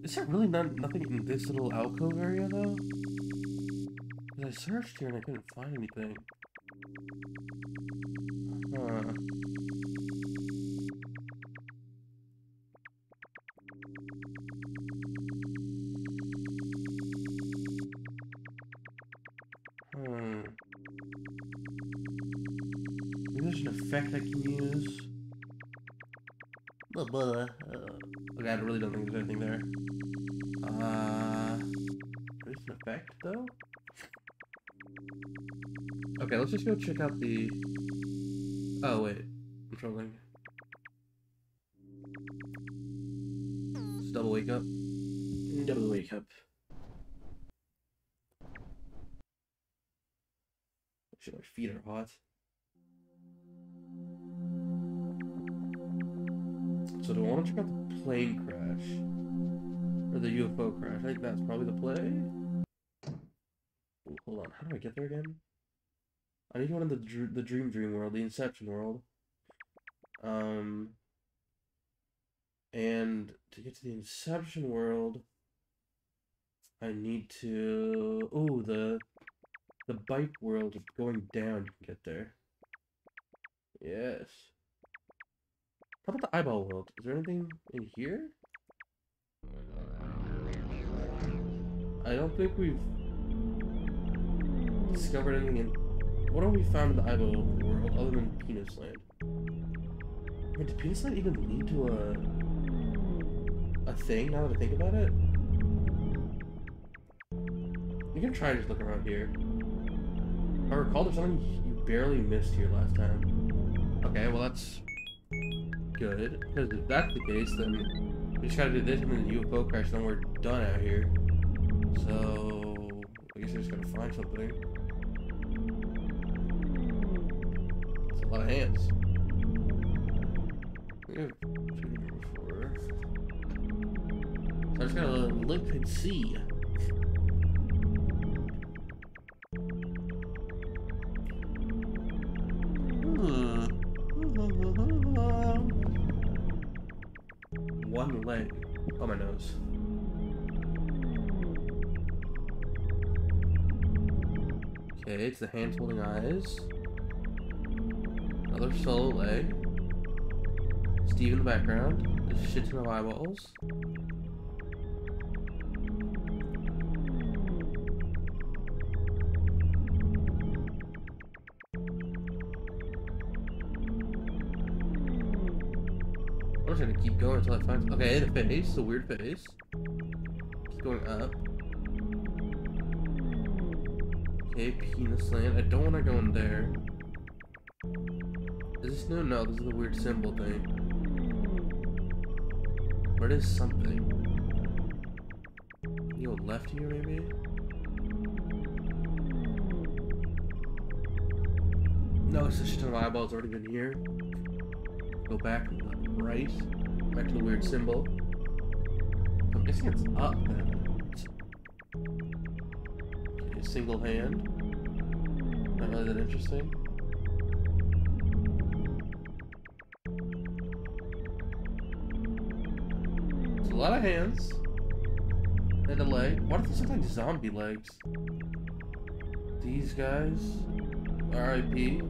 Is there really not, nothing in this little alcove area, though? I searched here and I couldn't find anything. Huh. An I can use. Blah, blah. Uh, okay, I really don't think there's anything there. Uh, there's an effect though. Okay, let's just go check out the. Oh wait, I'm trolling. Just double wake up. Double wake up. Shit, my feet are hot. Plane crash? Or the UFO crash? I think that's probably the play. Hold on, how do I get there again? I need to go into the, dr the Dream Dream world, the Inception world. Um, and to get to the Inception world, I need to... Oh, the the bike world going down. Can get there. Yes. How about the eyeball world? Is there anything in here? I don't think we've discovered anything in... What have we found in the eyeball world other than Penis Land? Mean, did Penis Land even lead to a... a thing now that I think about it? You can try and just look around here. I recall there's something you barely missed here last time. Okay, well that's good. Because if that's the case, then we just gotta do this and then the UFO crash, then we're done out here. So I guess I just gotta find something. It's a lot of hands. We have two four. So I just gotta look and see. It's the hands holding eyes. Another solo leg. Steve in the background. There's shit to no eyeballs. I'm just gonna keep going until I find. Okay, the face, the weird face. Keep going up. Okay, penis land. I don't want to go in there. Is this new? No, this is the weird symbol thing. It is something. You go left here, maybe? No, it's just an eyeball's already been here. Go back right. Back to the weird symbol. I'm guessing it's up then. Single hand. Not really that interesting. It's a lot of hands. And a leg. What if there's like zombie legs? These guys. R.I.P.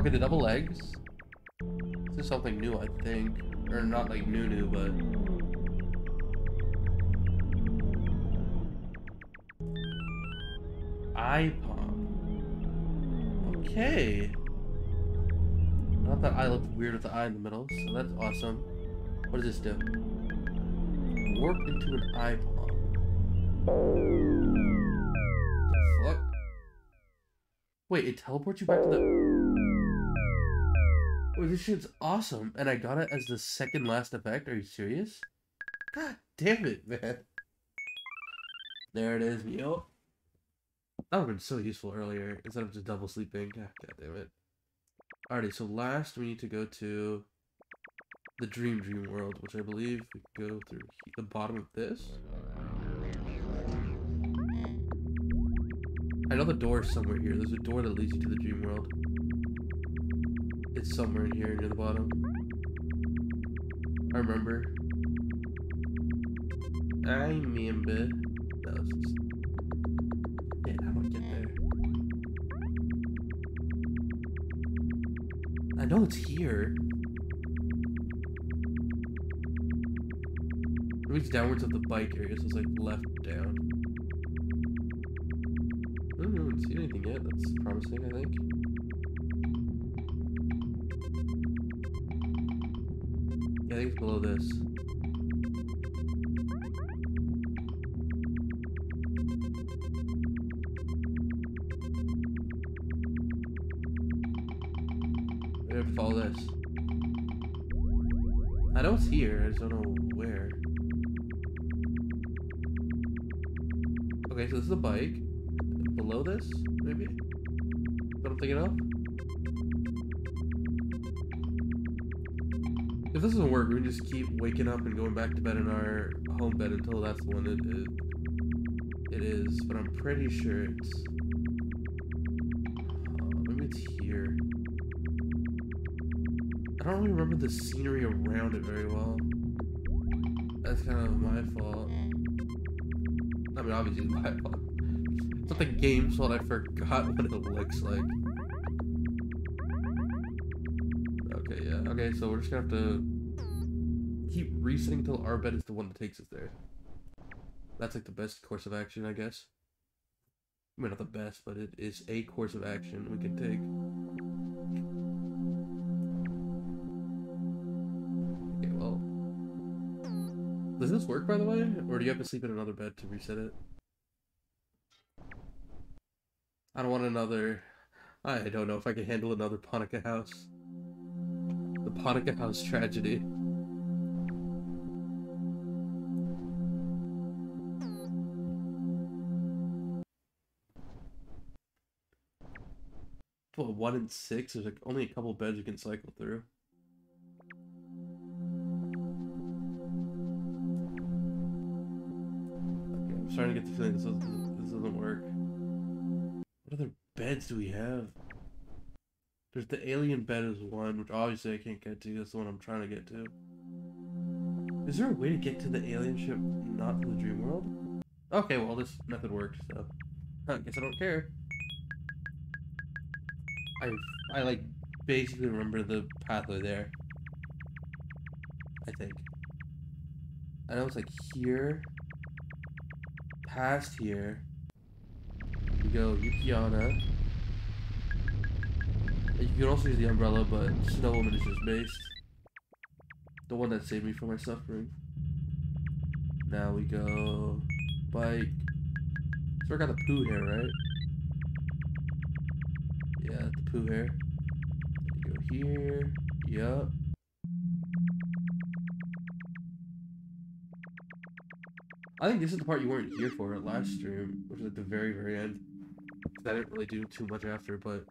Okay, the double legs. This is something new, I think. Or not like new new, but eye palm. Okay. Thought that eye looked weird with the eye in the middle, so that's awesome. What does this do? Warp into an eye palm. Fuck. Wait, it teleports you back to the. This shit's awesome, and I got it as the second last effect. Are you serious? God damn it, man. There it is, yo. That would have been so useful earlier instead of just double sleeping. God damn it. Alrighty, so last we need to go to the Dream Dream World, which I believe we go through the bottom of this. I know the door is somewhere here. There's a door that leads you to the Dream World. It's somewhere in here near the bottom. I remember. I remember. No, it's just... Yeah, do I get there? I know it's here. It reads downwards of the bike area, so it's like left down. I don't even see anything yet. That's promising, I think. Think below this. Back to bed in our home bed until that's the one it is. It is, but I'm pretty sure it's. Uh, maybe it's here. I don't really remember the scenery around it very well. That's kind of my fault. I mean, obviously it's my fault. It's not the game's fault. I forgot what it looks like. Okay, yeah. Okay, so we're just gonna have to keep resetting until our bed is the one that takes us there. That's like the best course of action, I guess. I mean, not the best, but it is a course of action we can take. Okay, well. Does this work, by the way? Or do you have to sleep in another bed to reset it? I don't want another... I don't know if I can handle another Poniko house. The Poniko house tragedy. Well, one in six. There's like only a couple beds you can cycle through. Okay, I'm starting to get the feeling this doesn't, this doesn't work. What other beds do we have? There's the alien bed is one, which obviously I can't get to. That's the one I'm trying to get to. Is there a way to get to the alien ship not to the dream world? Okay, well this method worked, so I guess I don't care. I I like basically remember the pathway there. I think. I know it's like here, past here. We go Yuki-onna. You can also use the umbrella, but Snow Woman is just based. The one that saved me from my suffering. Now we go bike. So I got the poo hair, right? Yeah, the poo hair. Go here. Yup. I think this is the part you weren't here for at last stream, which is at the very, very end. I didn't really do too much after, but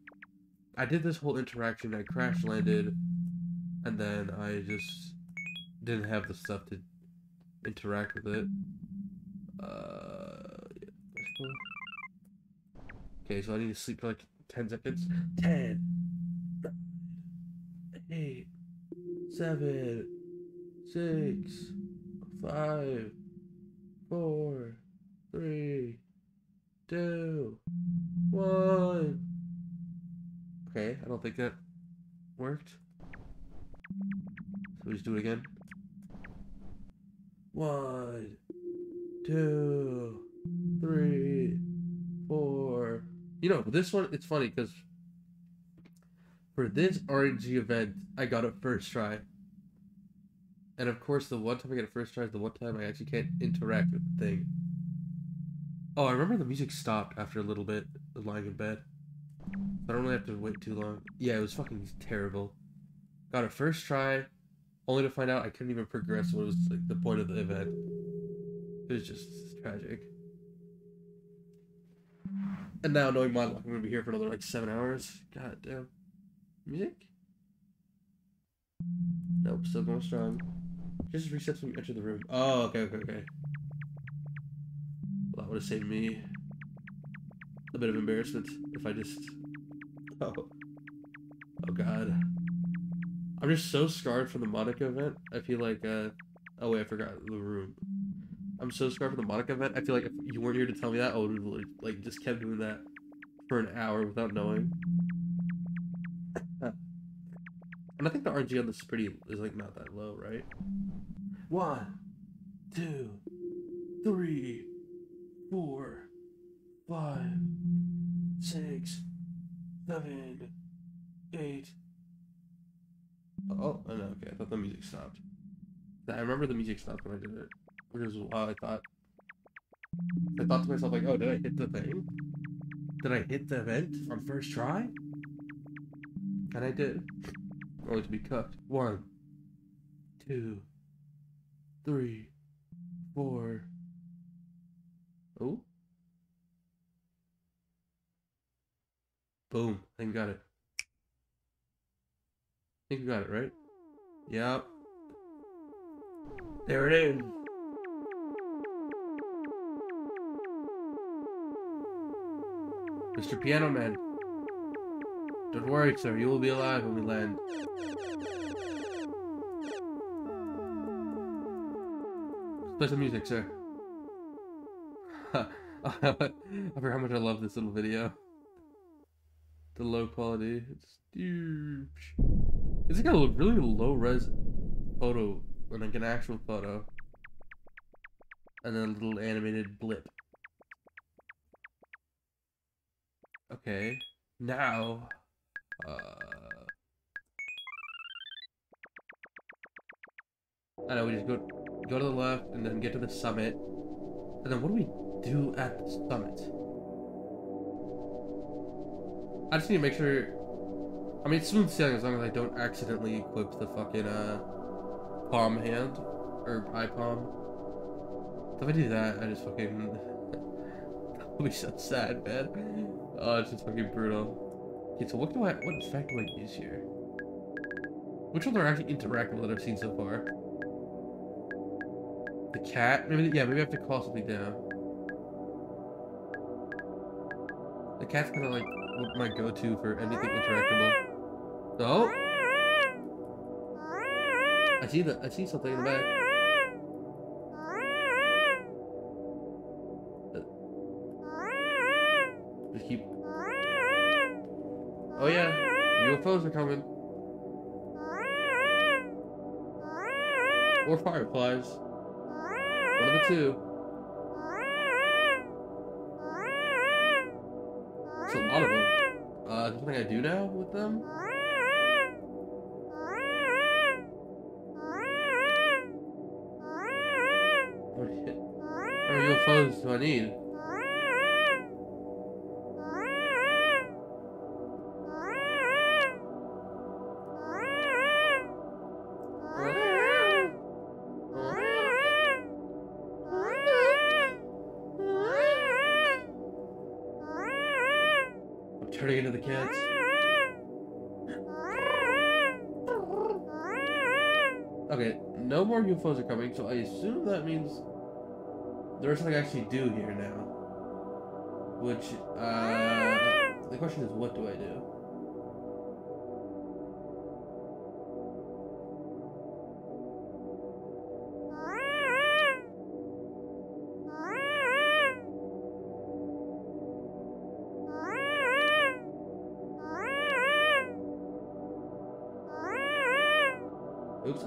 I did this whole interaction. I crash landed, and then I just didn't have the stuff to interact with it. Uh, yeah. Okay, so I need to sleep for like 10 seconds. 10, 8, 7, 6, 5, 4, 3, 2, 1. Okay, I don't think that worked. So we just do it again. One, two, three, four. You know, this one, it's funny because for this RNG event, I got it first try. And of course, the one time I get it first try is the one time I actually can't interact with the thing. Oh, I remember the music stopped after a little bit, lying in bed. I don't really have to wait too long. Yeah, it was fucking terrible. Got it first try, only to find out I couldn't even progress what was like the point of the event. It was just tragic. And now knowing my luck, I'm gonna be here for another like seven hours. God damn. Music? Nope, still going strong. Just resets when you enter the room. Oh, okay, okay, okay. Well, that would have saved me a bit of embarrassment if I just. Oh. Oh god. I'm just so scarred from the Monica event. I feel like, uh. Oh wait, I forgot the room. I'm so sorry for the Monica event. I feel like if you weren't here to tell me that, I would have like just kept doing that for an hour without knowing. and I think the RNG on this is pretty is like not that low, right? One, two, three, four, five, six, seven, eight. Oh, oh no, okay. I thought the music stopped. I remember the music stopped when I did it, which is I thought. I thought to myself like, oh, did I hit the thing? Did I hit the event on first try? And I did. Only to be cuffed. One, two, three, four. Oh. Boom. I think we got it. I think we got it, right? Yep. There it is. Mr. Piano Man. Don't worry, sir. You will be alive when we land. Play some music, sir. I forgot how much I love this little video. The low quality. It's huge. It's like a really low res photo, like an actual photo. And then a little animated blip. Okay. Now, uh... I know, we just go go to the left and then get to the summit. And then what do we do at the summit? I just need to make sure... I mean, it's smooth sailing as long as I don't accidentally equip the fucking, uh... Palm hand. Or eye palm. If I do that, I just fucking... That'll be so sad, man. Oh, it's just fucking brutal. Okay, so what do I... What effect do I use here? Which ones are actually interactable that I've seen so far? The cat? Maybe, yeah, maybe I have to call something down. The cat's kind of like my go-to for anything interactable. Oh! I see the, I see something in the back. UFOs are coming. Or fireflies. One of the two. It's a lot of them. Uh, something I do now with them? How many UFOs do I need? UFOs are coming, so I assume that means there's something I actually do here now. Which, uh, the question is, what do I do?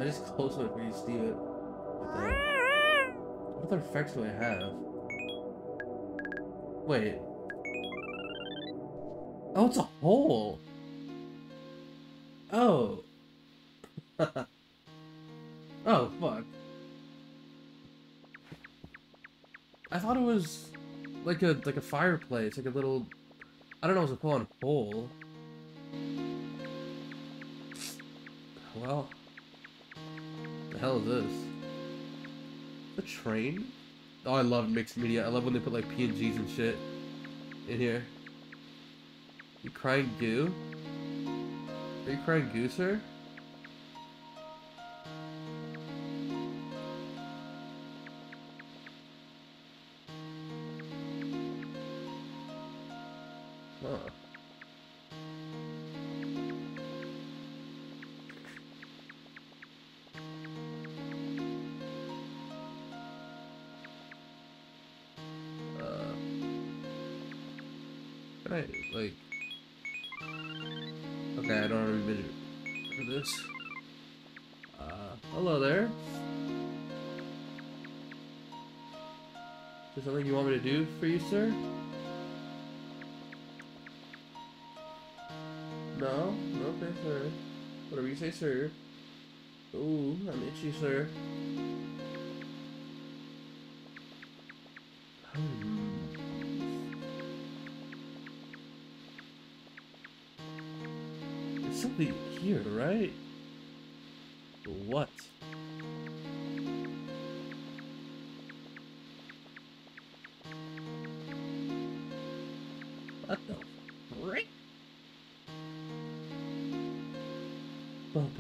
I just closed it to see it. What, the, other effects do I have? Wait. Oh, it's a hole! Oh. oh, fuck. I thought it was like a like a fireplace, like a little I don't know what's a called a hole. Well, hell is this? The train? Oh, I love mixed media. I love when they put like PNGs and shit in here. You crying goo? Are you crying goo, sir? Do for you, sir? No, no, okay, sir. Whatever you say, sir. Ooh, I'm itchy, sir. Hmm. There's something here, right?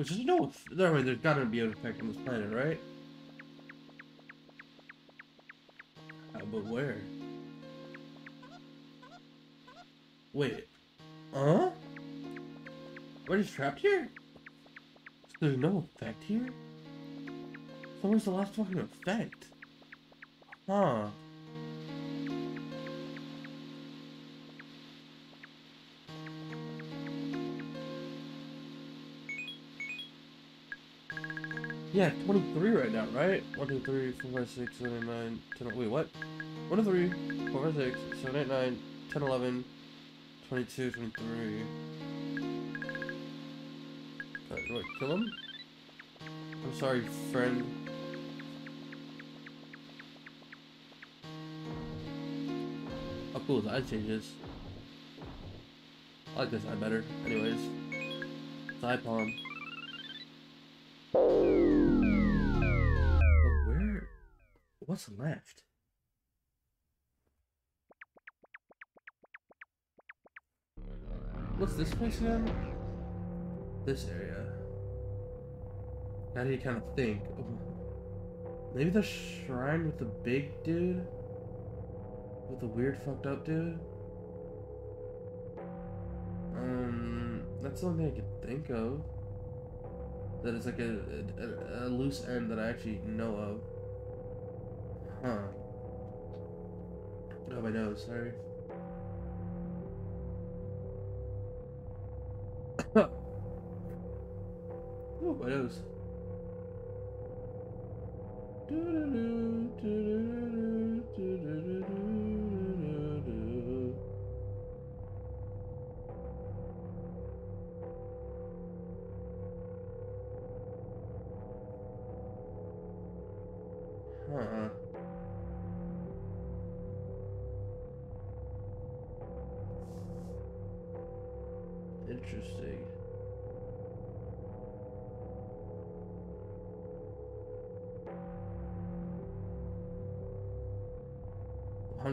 Which is no. There's gotta be an effect on this planet, right? Uh, but where? Wait. Huh? We're just trapped here? There's no effect here? So where's the last fucking effect? Huh. Yeah, 23 right now, right? 1, 2, 3, 4, 5, 6, 7, 8, 9, 10, wait, what? 1, 2, 3, 4, 5, 6, 7, 8, 9, 10, 11, 22, 23. Uh, do I kill him? I'm sorry, friend. Oh, cool, the eye changes. I like this eye better. Anyways, it's eye palm. Left? What's this place again? This area. How do you kind of think? Maybe the shrine with the big dude? With the weird fucked up dude? Um, that's the only thing I could think of. That is like a, a, a loose end that I actually know of. Huh. What have I? Sorry. oh, my nose. Do do do do do do do do.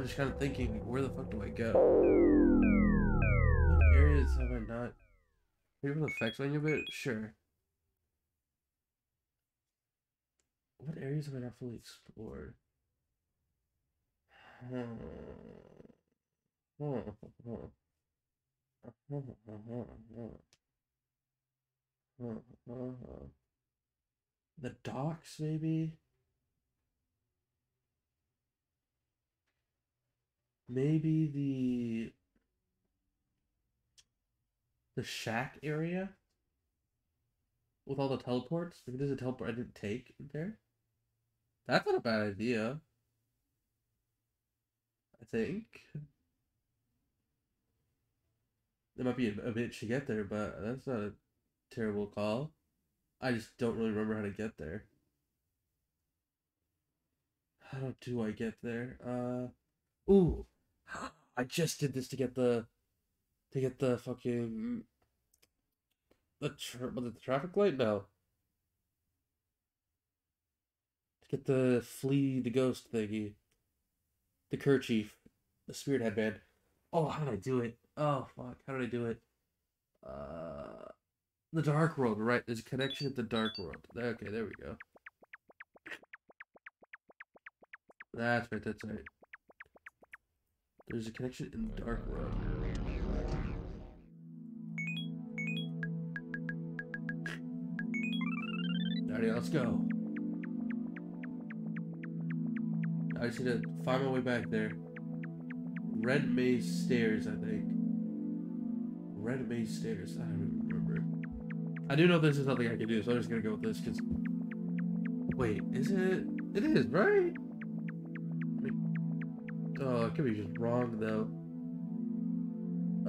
Just kind of thinking, where the fuck do I go? What areas have I not? Maybe the effects on you a bit? Sure. What areas have I not fully explored? The docks, maybe? Maybe the the shack area with all the teleports. Maybe there's a teleport I didn't take there. That's not a bad idea. I think it might be a, a bit to get there, but that's not a terrible call. I just don't really remember how to get there. How do I get there? Uh, ooh. I just did this to get the to get the fucking the tra- the traffic light? No. To get the flea the ghost thingy. The kerchief. The spirit headband. Oh, how did I do it? Oh fuck, how did I do it? Uh The Dark World, right. There's a connection at the Dark World. Okay, there we go. That's right, that's right. There's a connection in the Dark World. Let's go. I just need to find my way back there. Red Maze Stairs, I think. Red Maze Stairs. I don't even remember. I do know this is something I can do, so I'm just gonna go with this, because... Wait, is it... It is, right? Oh, it could be just wrong, though.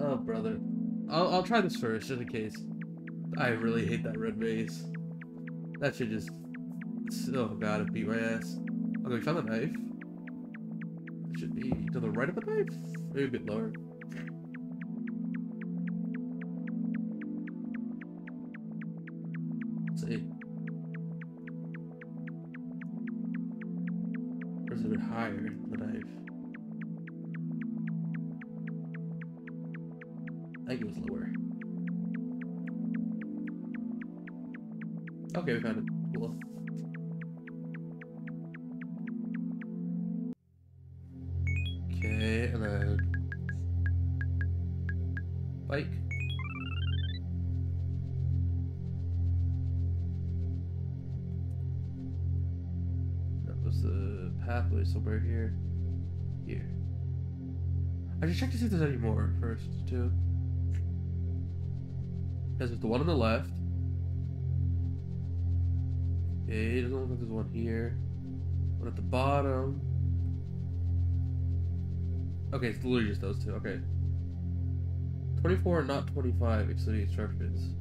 Oh, brother. I'll, I'll try this first, just in case. I really hate that red maze. That should just... Oh god, it beat my ass. Okay, we found the knife. It should be to the right of the knife? Maybe a bit lower. Check to see if there's any more first, too. Because there's the one on the left. Okay, doesn't look like there's one here. One at the bottom. Okay, it's literally just those two. Okay. 24 not 25, excluding instructions.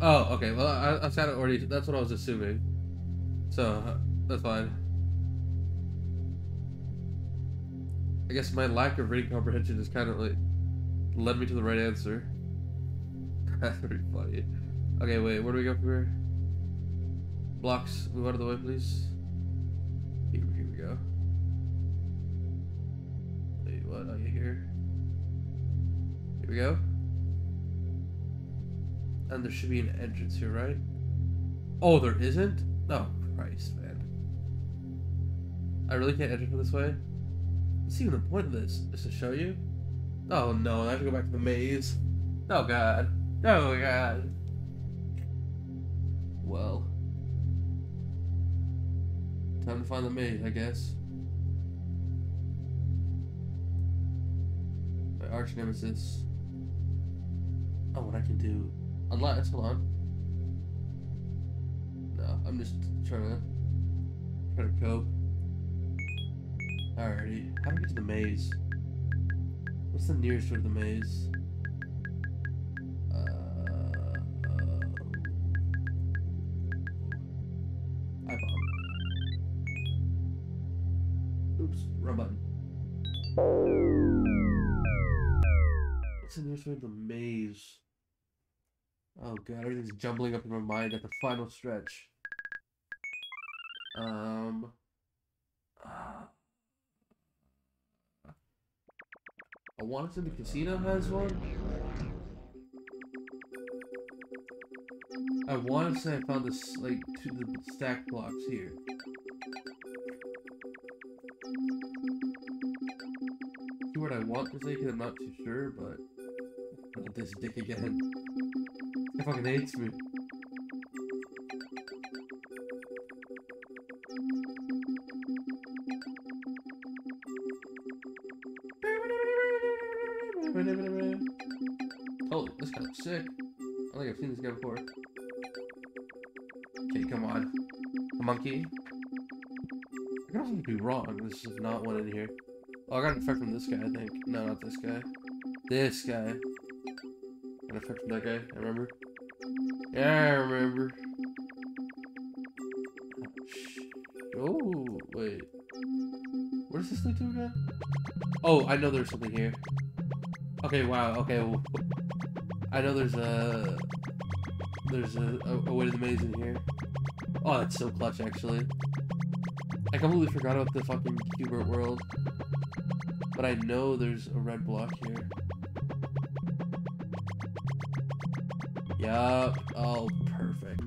Oh, okay. Well, I, I said it already. That's what I was assuming. So, uh, that's fine. I guess my lack of reading comprehension is kind of like led me to the right answer. That's pretty funny. Okay, wait, where do we go from here? Blocks, move out of the way, please. Here, here we go. Wait, what? Oh, Are you here? Here we go. And there should be an entrance here, right? Oh, there isn't? Oh, Christ, man. I really can't enter from this way? What's even the point of this? Is to show you? Oh no, I have to go back to the maze. Oh god. Oh god. Well. Time to find the maze, I guess. My arch nemesis. Oh, what I can do. Unless, hold on. No, I'm just trying to trying to cope. Alrighty. How do we get to the maze? What's the nearest to the maze? Uh, uh. Oops, wrong button. What's the nearest to the maze? Oh god, everything's jumbling up in my mind at the final stretch. Um. Uh, I want to say the casino has one. I want to say I found this like to the stack blocks here. Keyword I want to say because I'm not too sure, but oh, this dick again. He fucking hates me. This is not one in here. Oh, I got an effect from this guy, I think. No, not this guy. This guy. An effect from that guy, I remember. Yeah, I remember. Oh, wait. Where does this lead to again? Oh, I know there's something here. Okay, wow, okay. Well, I know there's a... There's a, a, a way to the maze in here. Oh, that's so clutch, actually. I completely forgot about the fucking Q*bert world. But I know there's a red block here. Yup. Oh, perfect.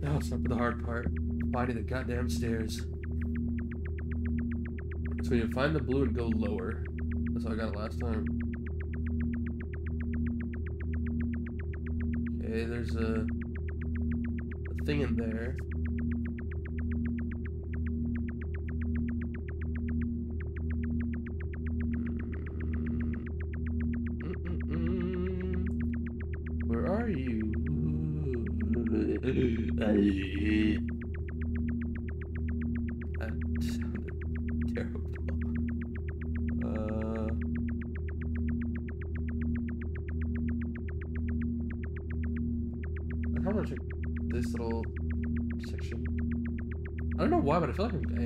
Now it's up for the hard part. Body the goddamn stairs. So you find the blue and go lower. That's how I got it last time. Okay, there's a, a thing in there.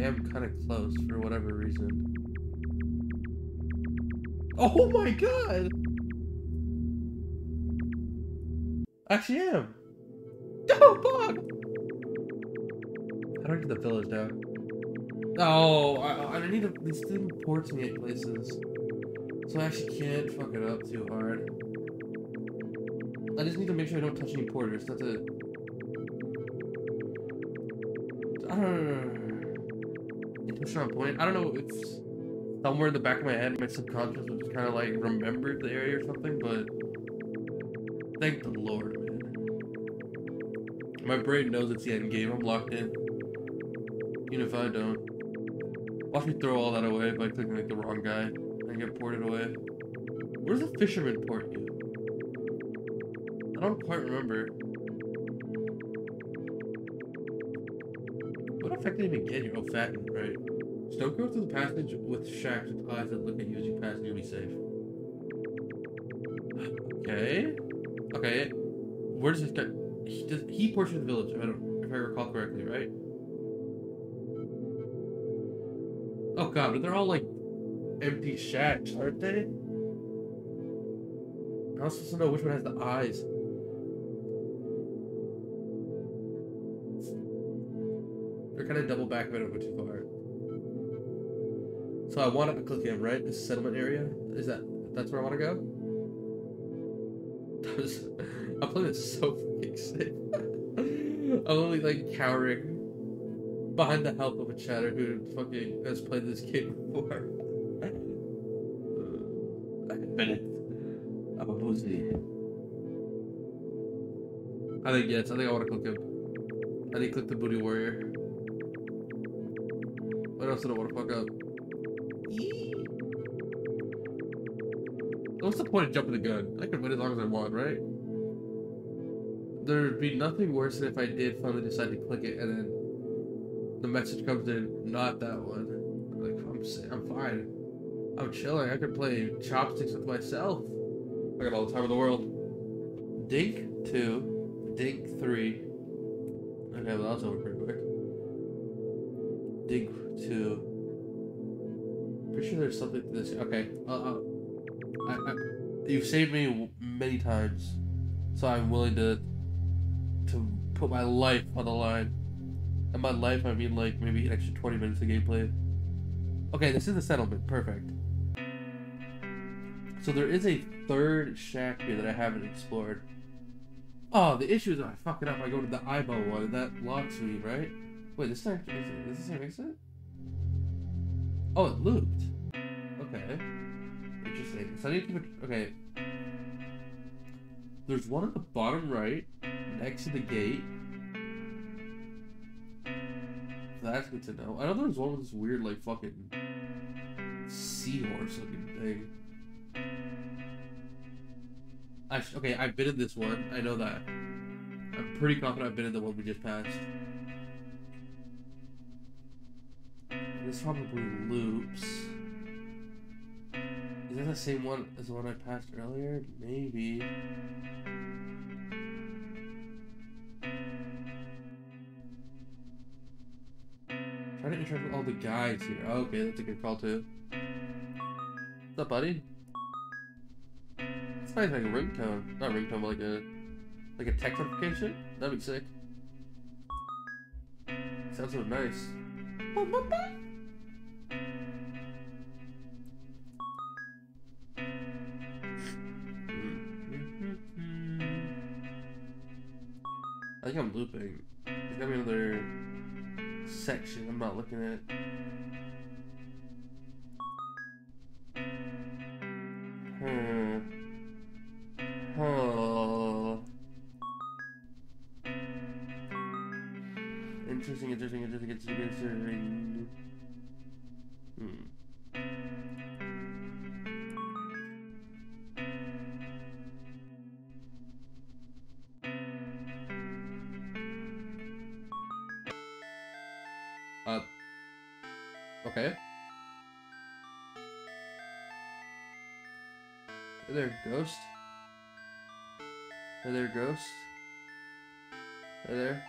Am kind of close for whatever reason. Oh my god! Actually I am. Oh fuck! How do I get the village now? Oh, I, I need to. These things ports me at places, so I actually can't fuck it up too hard. I just need to make sure I don't touch any porters. That's it. I don't know. Intuition on point. I don't know if somewhere in the back of my head, my subconscious was kind of like remembered the area or something, but thank the Lord, man. My brain knows it's the end game. I'm locked in. Even if I don't. Watch me throw all that away by clicking like the wrong guy and get ported away. Where's the fisherman port you? I don't quite remember. What effect did it even get you? Oh, fatten, right. Don't go through the passage with shacks with eyes that look at you as you pass and you'll be safe. Okay. Okay. Where does this guy... He, does, he through the village, I don't, if I recall correctly, right? Oh god, but they're all like empty shacks, aren't they? I'm supposed to know which one has the eyes. They're kind of double back if I don't go too far. So I want to click him, right? This settlement area? Is that, that's where I want to go? That was, I'm playing this so fucking safe. I'm only like cowering behind the help of a chatter who fucking has played this game before. I. I'm a pussy. I think yes, I think I want to click him. I think click the booty warrior. What else did I want to fuck up? What's the point of jumping the gun? I can wait as long as I want, right? There'd be nothing worse than if I did finally decide to click it and then the message comes in, not that one. Like I'm, I'm fine. I'm chilling. I could play chopsticks with myself. I got all the time in the world. Dink two, Dink three. Okay, well that's over pretty quick. Dink two. Pretty sure there's something to this. Okay, uh, you've saved me many times, so I'm willing to to put my life on the line. And by life, I mean like maybe an extra 20 minutes of gameplay. Okay, this is the settlement. Perfect. So there is a third shack here that I haven't explored. Oh, the issue is if I fuck it up, I go to the eyeball one, and that locks me, right? Wait, this time makes it. Does this time makes it? Oh, it looped. Okay. Interesting. So I need to. Okay. There's one at the bottom right, next to the gate. That's good to know. I know there's one with this weird, like, fucking seahorse looking thing. I okay, I've been in this one. I know that. I'm pretty confident I've been in the one we just passed. This probably loops. Is that the same one as the one I passed earlier? Maybe. Try to interact with all the guys here. Oh, okay, that's a good call too. What's up, buddy? It's nice like a ringtone. Not ringtone, but like a like a text notification. That'd be sick. Sounds so nice. I think I'm looping. There's gotta be another section I'm not looking at. Hmm. Huh. Interesting, interesting, interesting, interesting, interesting. Hmm. Hey there, ghost. Are there, ghosts? Are there.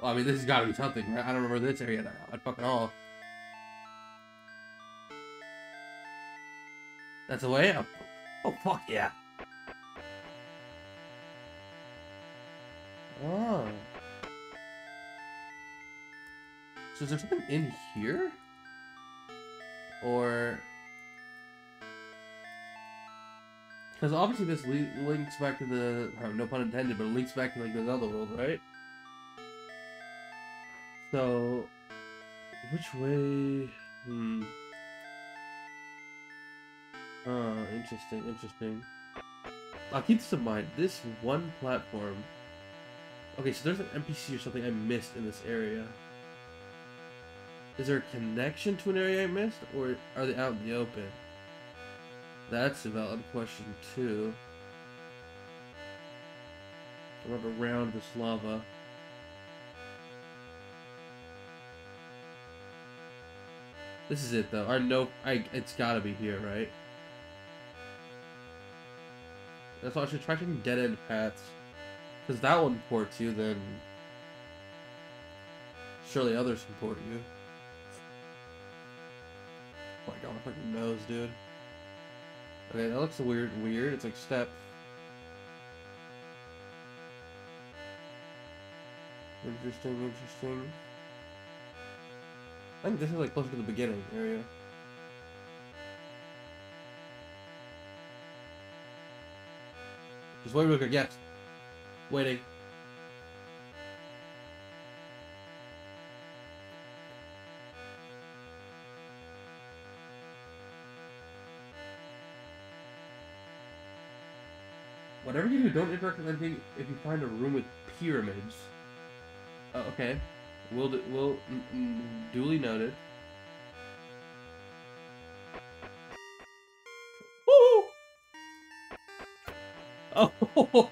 Well, I mean, this has got to be something, right? I don't remember this area at fucking all. That's a way up. Oh, fuck yeah. Oh. So is there something in here? Or... Because obviously this li links back to the... oh, no pun intended, but it links back to like this other world, right? So... Which way... Hmm... Oh, interesting, interesting. I'll keep this in mind. This one platform... Okay, so there's an NPC or something I missed in this area. Is there a connection to an area I missed, or are they out in the open? That's a valid question, too. Run around this lava. This is it, though. I know I, it's gotta be here, right? That's why I should try taking dead-end paths. Because that one ports you, then... Surely others can port you. Oh my god, my fucking nose, dude. Okay, that looks weird. Weird. It's like step. Interesting, interesting. I think this is like close to the beginning area. Just wait quick. Yes. Waiting. Don't interact with anything if you find a room with pyramids. Oh, okay. Will do, will duly noted. Woo! Oh,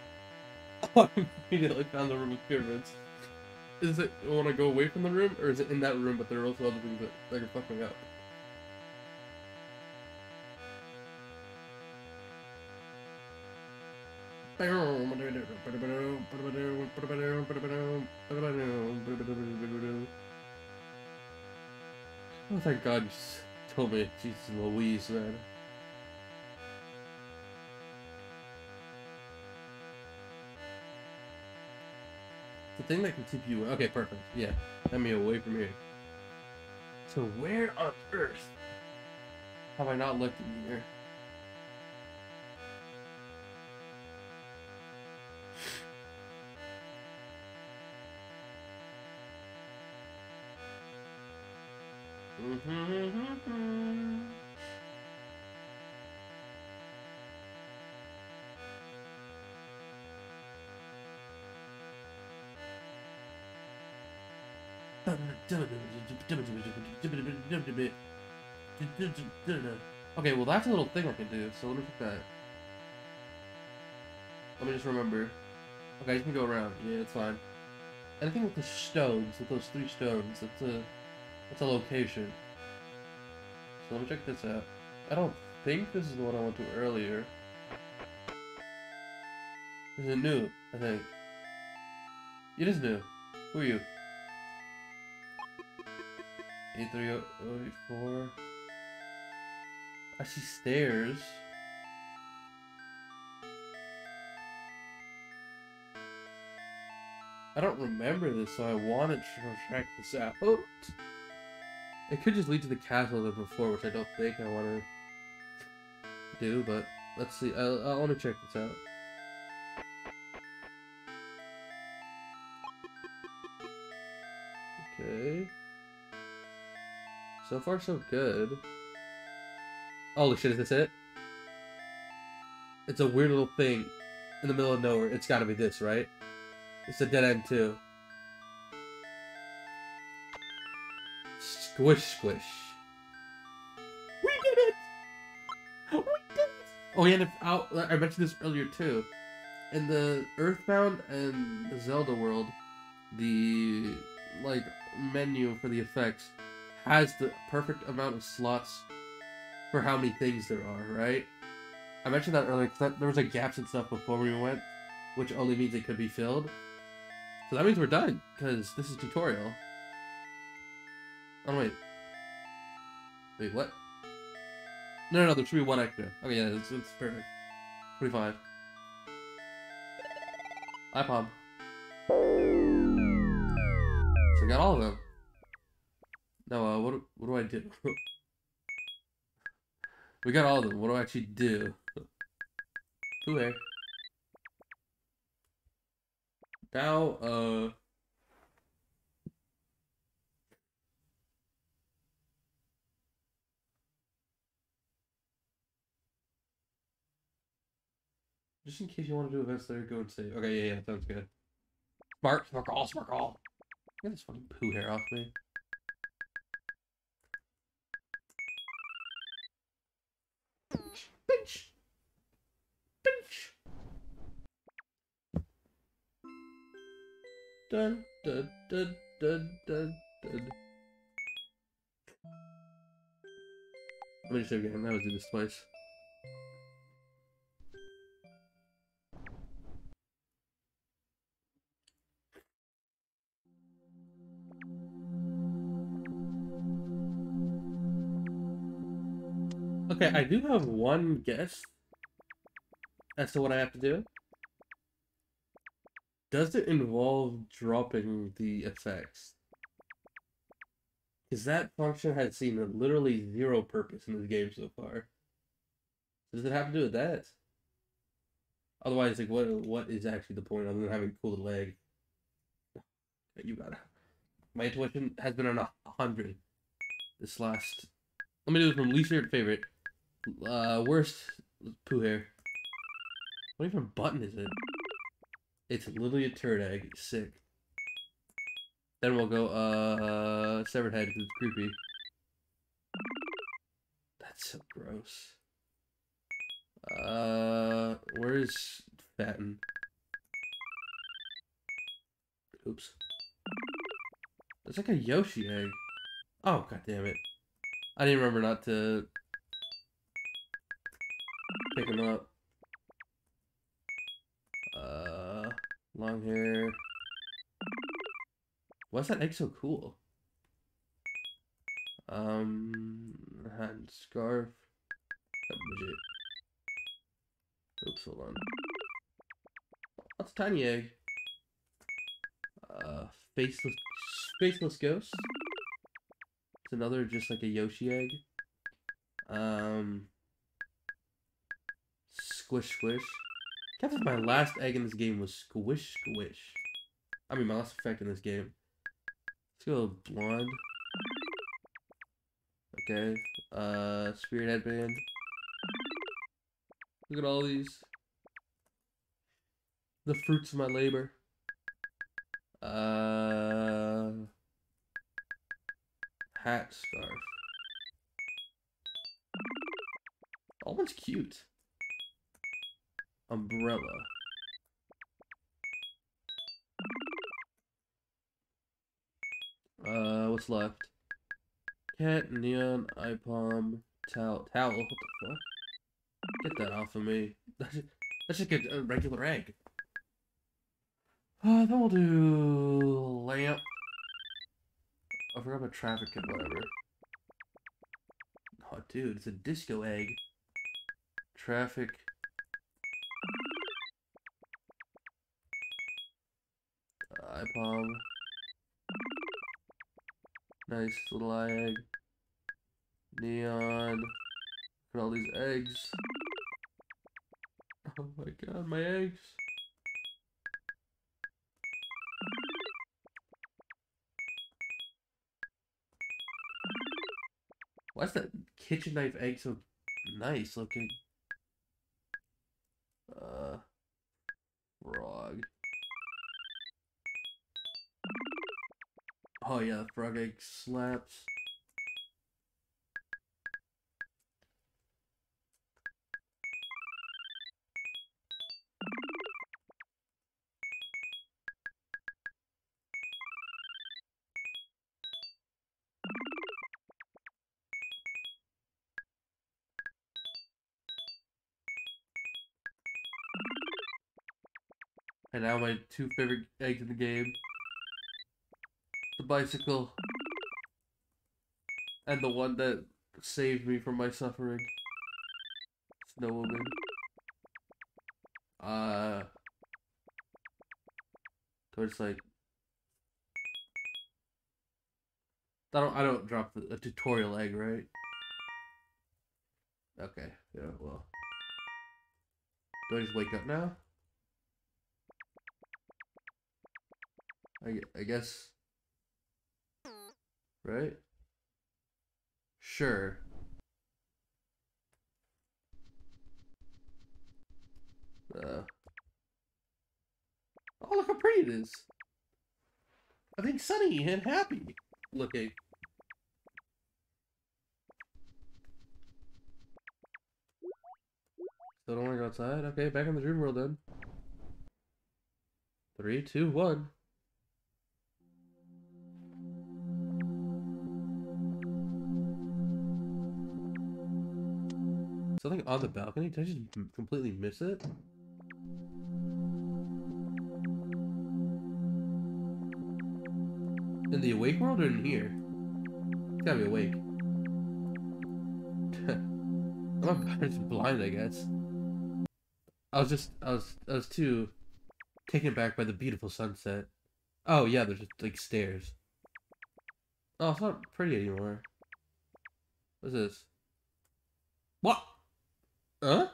I immediately found the room with pyramids. Is it want to go away from the room, or is it in that room? But there are also other things that, that can fuck me up. Oh, thank God you told me. Jesus Louise, man. The thing that can keep you... Okay, perfect. Yeah. Let me away from here. So where on earth have I not looked in here? Okay, well that's a little thing I can do, so let me that. Let me just remember. Okay, you can go around. Yeah, it's fine. Anything with the stones, with those three stones, that's a that's a location. Let me check this out. I don't think this is the one I went to earlier. Is new, I think. It is new. Who are you? 83084. I see stairs. I don't remember this, so I wanted to check this out. Oh, it could just lead to the castle of before, which I don't think I want to do, but let's see. I, I want to check this out. Okay. So far, so good. Holy shit, is this it? It's a weird little thing in the middle of nowhere. It's gotta be this, right? It's a dead end, too. Squish, squish. We did it! We did it! Oh, yeah, and if, I'll, I mentioned this earlier, too. In the Earthbound and the Zelda world, the, like, menu for the effects has the perfect amount of slots for how many things there are, right? I mentioned that earlier because there was like gaps and stuff before we went, which only means it could be filled. So that means we're done because this is tutorial. Oh wait, wait what? No, no, no, there should be one extra. Okay, yeah, it's, it's perfect. Twenty-five. Hi, Pom. So we got all of them. No, uh, what, what do I do? we got all of them. What do I actually do? Who there? Now, uh... Just in case you want to do events there, go and say, okay, yeah, yeah, sounds good. Spark, sparkle, sparkle. Get this fucking poo hair off me. Pinch! Pinch! Dun, dun, dun, dun, dun, dun. Let me just show again. I would do this twice. Okay, I mm-hmm. do have one guess as to what I have to do. Does it involve dropping the effects? Because that function has seen literally zero purpose in this game so far. Does it have to do with that? Otherwise, like, what what is actually the point other than having a cool leg? You got it. My intuition has been on a hundred. This last. Let me do it from least favorite favorite. Uh, worst poo hair. What even button is it? It's literally a turd egg. Sick. Then we'll go, uh, severed head because it's creepy. That's so gross. Uh, where's Fatten? Oops. It's like a Yoshi egg. Oh, god damn it. I didn't remember not to pick him up. Uh, long hair. Why's that egg so cool? Um, hat and scarf. A midget. Oops, hold on. That's a tiny egg. Uh, faceless, faceless ghost. It's another just like a Yoshi egg. Um, squish squish. Guess my last egg in this game was squish squish. I mean, my last effect in this game. Let's go blonde. Okay. Uh, spirit headband. Look at all these. The fruits of my labor. Uh, hat scarf. All one's cute. Umbrella. Uh, what's left? Cat, neon, palm, towel. Towel? What the fuck? Get that off of me. That's just, that's just a, a regular egg. Uh, then we'll do lamp. I forgot about traffic and whatever. Oh, dude, it's a disco egg. Traffic. Palm. Nice little eye egg. Neon. Look at all these eggs. Oh my god, my eggs. Why is that kitchen knife egg so nice looking? Oh yeah, frog egg slaps. And now my two favorite eggs in the game. The bicycle. And the one that saved me from my suffering. Snow Woman. Uh... Like... I don't, I don't drop the, a tutorial egg, right? Okay, yeah, well. Do I just wake up now? I, I guess. Right? Sure. Uh. Oh, look how pretty it is. I think sunny and happy looking. Still don't want to go outside? Okay, back in the dream world then. Three, two, one. Something on the balcony? Did I just completely miss it? In the awake world or in here? It's gotta be awake. I'm just blind, I guess. I was just, I was, I was too taken back by the beautiful sunset. Oh yeah, there's just like stairs. Oh, it's not pretty anymore. What's this? What? Huh?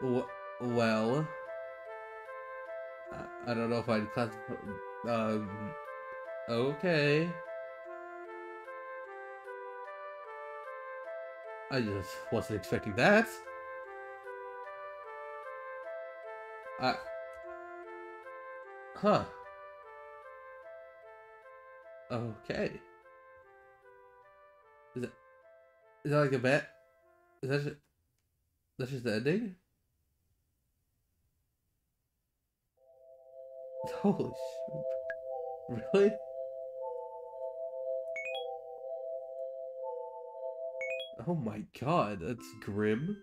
W well. I don't know if I'd classify. Um. Okay. I just wasn't expecting that. I. Huh. Okay. Is that is that like a bet? Is that just, that's just the ending? Holy shit. Really? Oh my god, that's grim.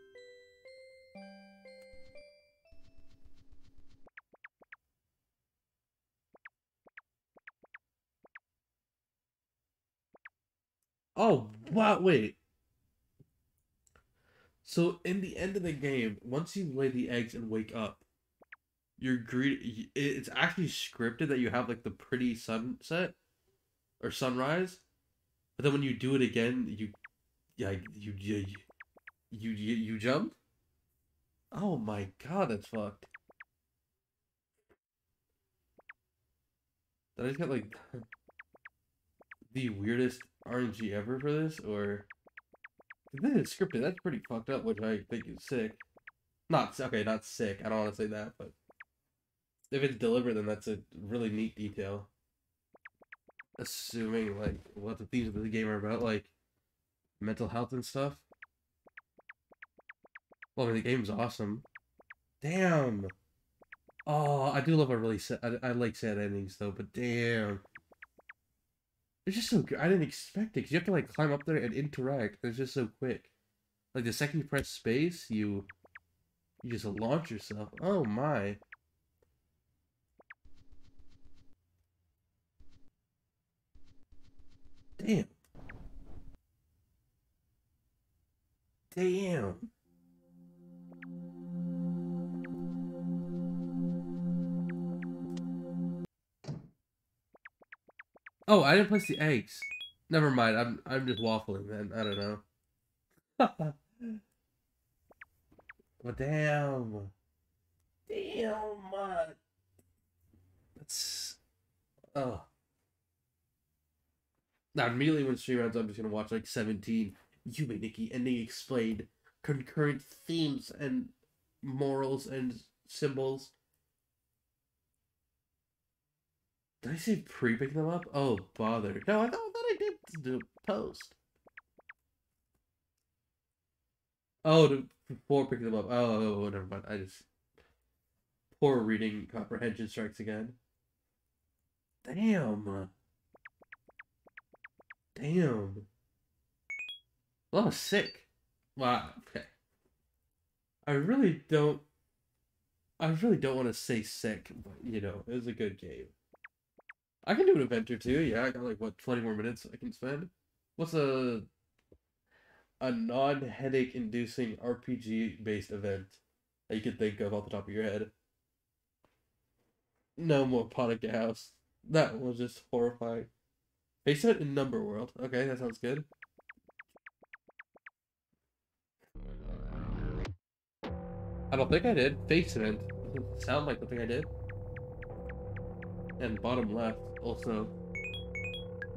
Oh, wow, wait. So in the end of the game, once you lay the eggs and wake up, you're greed. It's actually scripted that you have like the pretty sunset or sunrise, but then when you do it again, you, yeah, you you you you, you jump. Oh my god, that's fucked. Did I just get like the weirdest RNG ever for this, or this is scripted? That's pretty fucked up, which I think is sick. Not okay, not sick. I don't want to say that, but if it's deliberate, then that's a really neat detail. Assuming like what the themes of the game are about, like mental health and stuff. Well, I mean, the game's awesome. Damn. Oh, I do love a really sad. I, I like sad endings though, but damn. It's just so good. I didn't expect it because you have to like climb up there and interact. It's just so quick. Like the second you press space, you you just launch yourself. Oh my. Damn. Damn. Oh, I didn't place the eggs. Never mind. I'm I'm just waffling, man. I don't know. but damn. Damn. Uh, that's. Oh. Now immediately when stream ends, I'm just gonna watch like 17 Yume Nikki and they explain concurrent themes and morals and symbols Did I say pre-pick them up? Oh, bother. No, I thought, I, thought I did the post. Oh, before picking them up. Oh, oh, oh, never mind. I just... Poor reading comprehension strikes again. Damn. Damn. Oh, sick. Wow, okay. I really don't... I really don't want to say sick, but, you know, it was a good game. I can do an event or two. Yeah, I got like what twenty more minutes I can spend. What's a a non headache inducing RPG based event that you could think of off the top of your head? No more Panic House. That was just horrifying. Face it in Number World. Okay, that sounds good. I don't think I did. Face event. Doesn't sound like the thing I did. And bottom left. Also,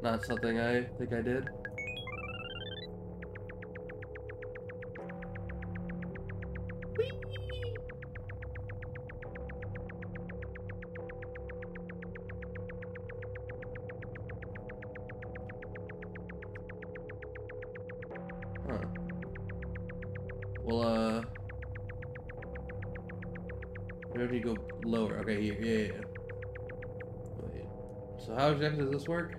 not something I think I did. Maybe you go lower. Okay, here, yeah, oh, yeah. So how exactly does this work?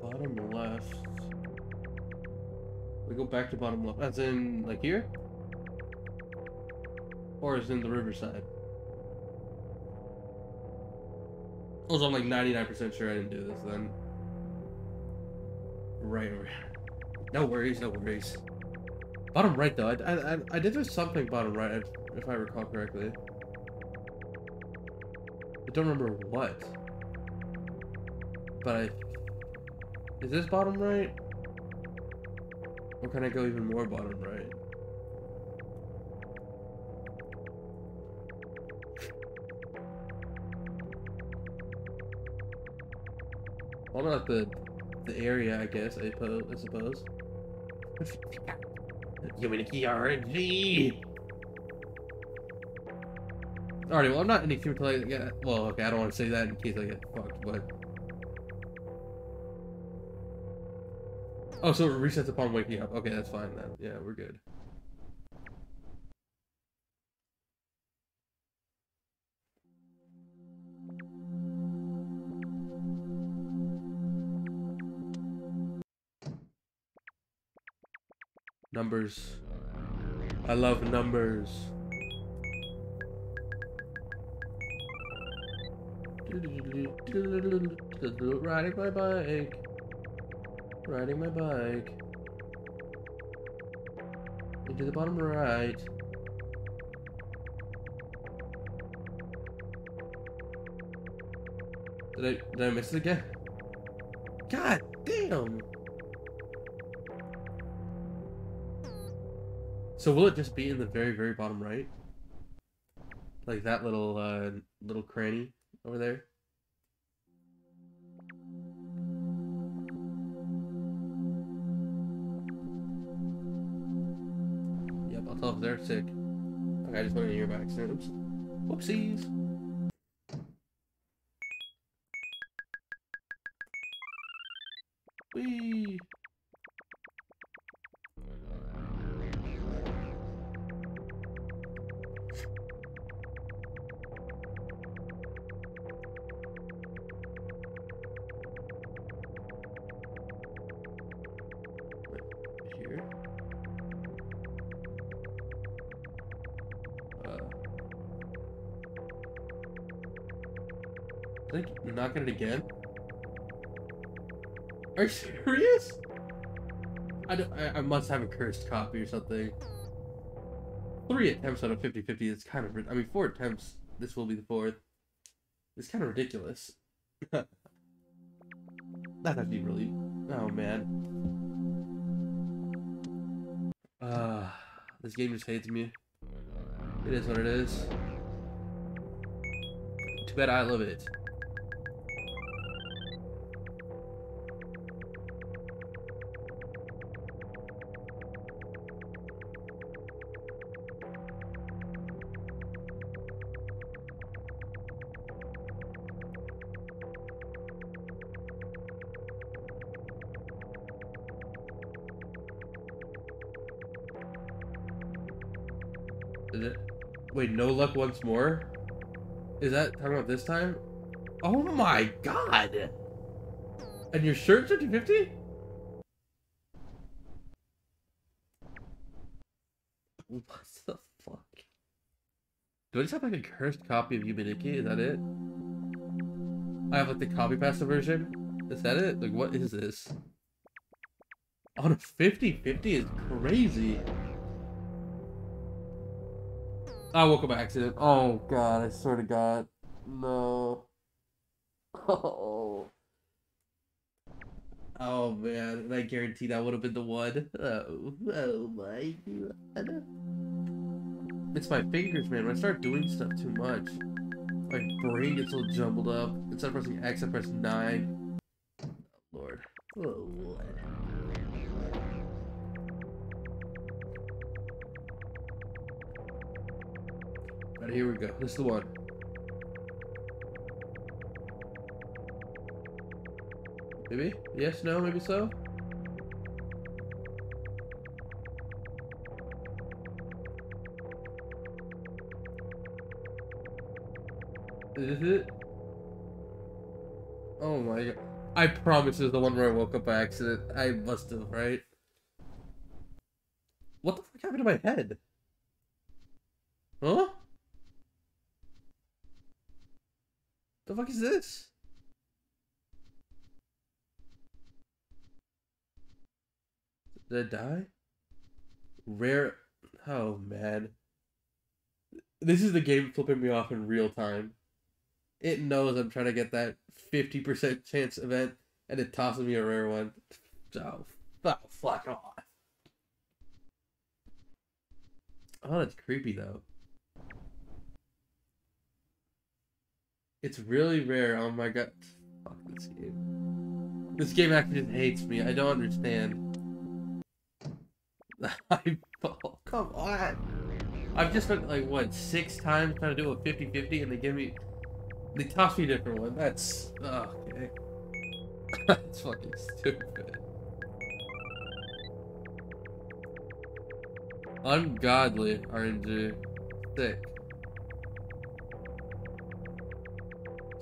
Bottom left. We go back to bottom left. That's in, like, here? Or is in the riverside? Also, I'm like 99% sure I didn't do this then. Right, No worries, no worries. Bottom right, though. I, I, I did do something bottom right, if I recall correctly. I don't remember what. But I... Is this bottom right? Or can I go even more bottom right? Well, not the the area, I guess, I suppose. I suppose. Unity RNG! Alright, well, I'm not any until I get. Well, okay, I don't want to say that in case I get fucked, but. Oh, so it resets upon waking up. Okay, that's fine then. Yeah, we're good. Numbers. I love numbers. Riding my bike. Riding my bike. Into the bottom right. Did I did I miss it again? God damn! So will it just be in the very, very bottom right? Like that little, uh, little cranny over there? Yep, I'll tell if they're sick. Okay, I just went in your back. Oops. Whoopsies. It again? Are you serious? I, I, I must have a cursed copy or something. Three attempts out of 50-50 is kind of... I mean, four attempts. This will be the fourth. It's kind of ridiculous. That's actually really... Oh, man. Ah, uh, this game just hates me. It is what it is. Too bad I love it. No luck once more? Is that talking about this time? Oh my god! And your shirt's 50-50? What the fuck? Do I just have like a cursed copy of Yume Nikki? Is that it? I have like the copy pasta version? Is that it? Like what is this? On a 50-50 is crazy. I woke up by accident. Oh god, I swear to god. No. Oh. Oh man, and I guarantee that would have been the one. Oh, oh my god. It's my fingers, man. When I start doing stuff too much, my brain gets all jumbled up. Instead of pressing X, I press 9. Oh, Lord. Oh, Lord. Here we go. This is the one. Maybe? Yes, no, maybe so? Is this it? Oh my god. I promise this is the one where I woke up by accident. I must have, right? What the fuck happened to my head? Huh? The fuck is this? Did I die? Rare. Oh man. This is the game flipping me off in real time. It knows I'm trying to get that 50% chance event, and it tosses me a rare one. Oh, oh fuck off. Oh, that's creepy though. It's really rare. Oh my god. Fuck this game. This game actually just hates me. I don't understand. I, oh, come on. I've just spent like, what, six times trying to do a 50-50 and they give me... They toss me a different one. That's... Oh, okay. That's fucking stupid. Ungodly RNG. Sick.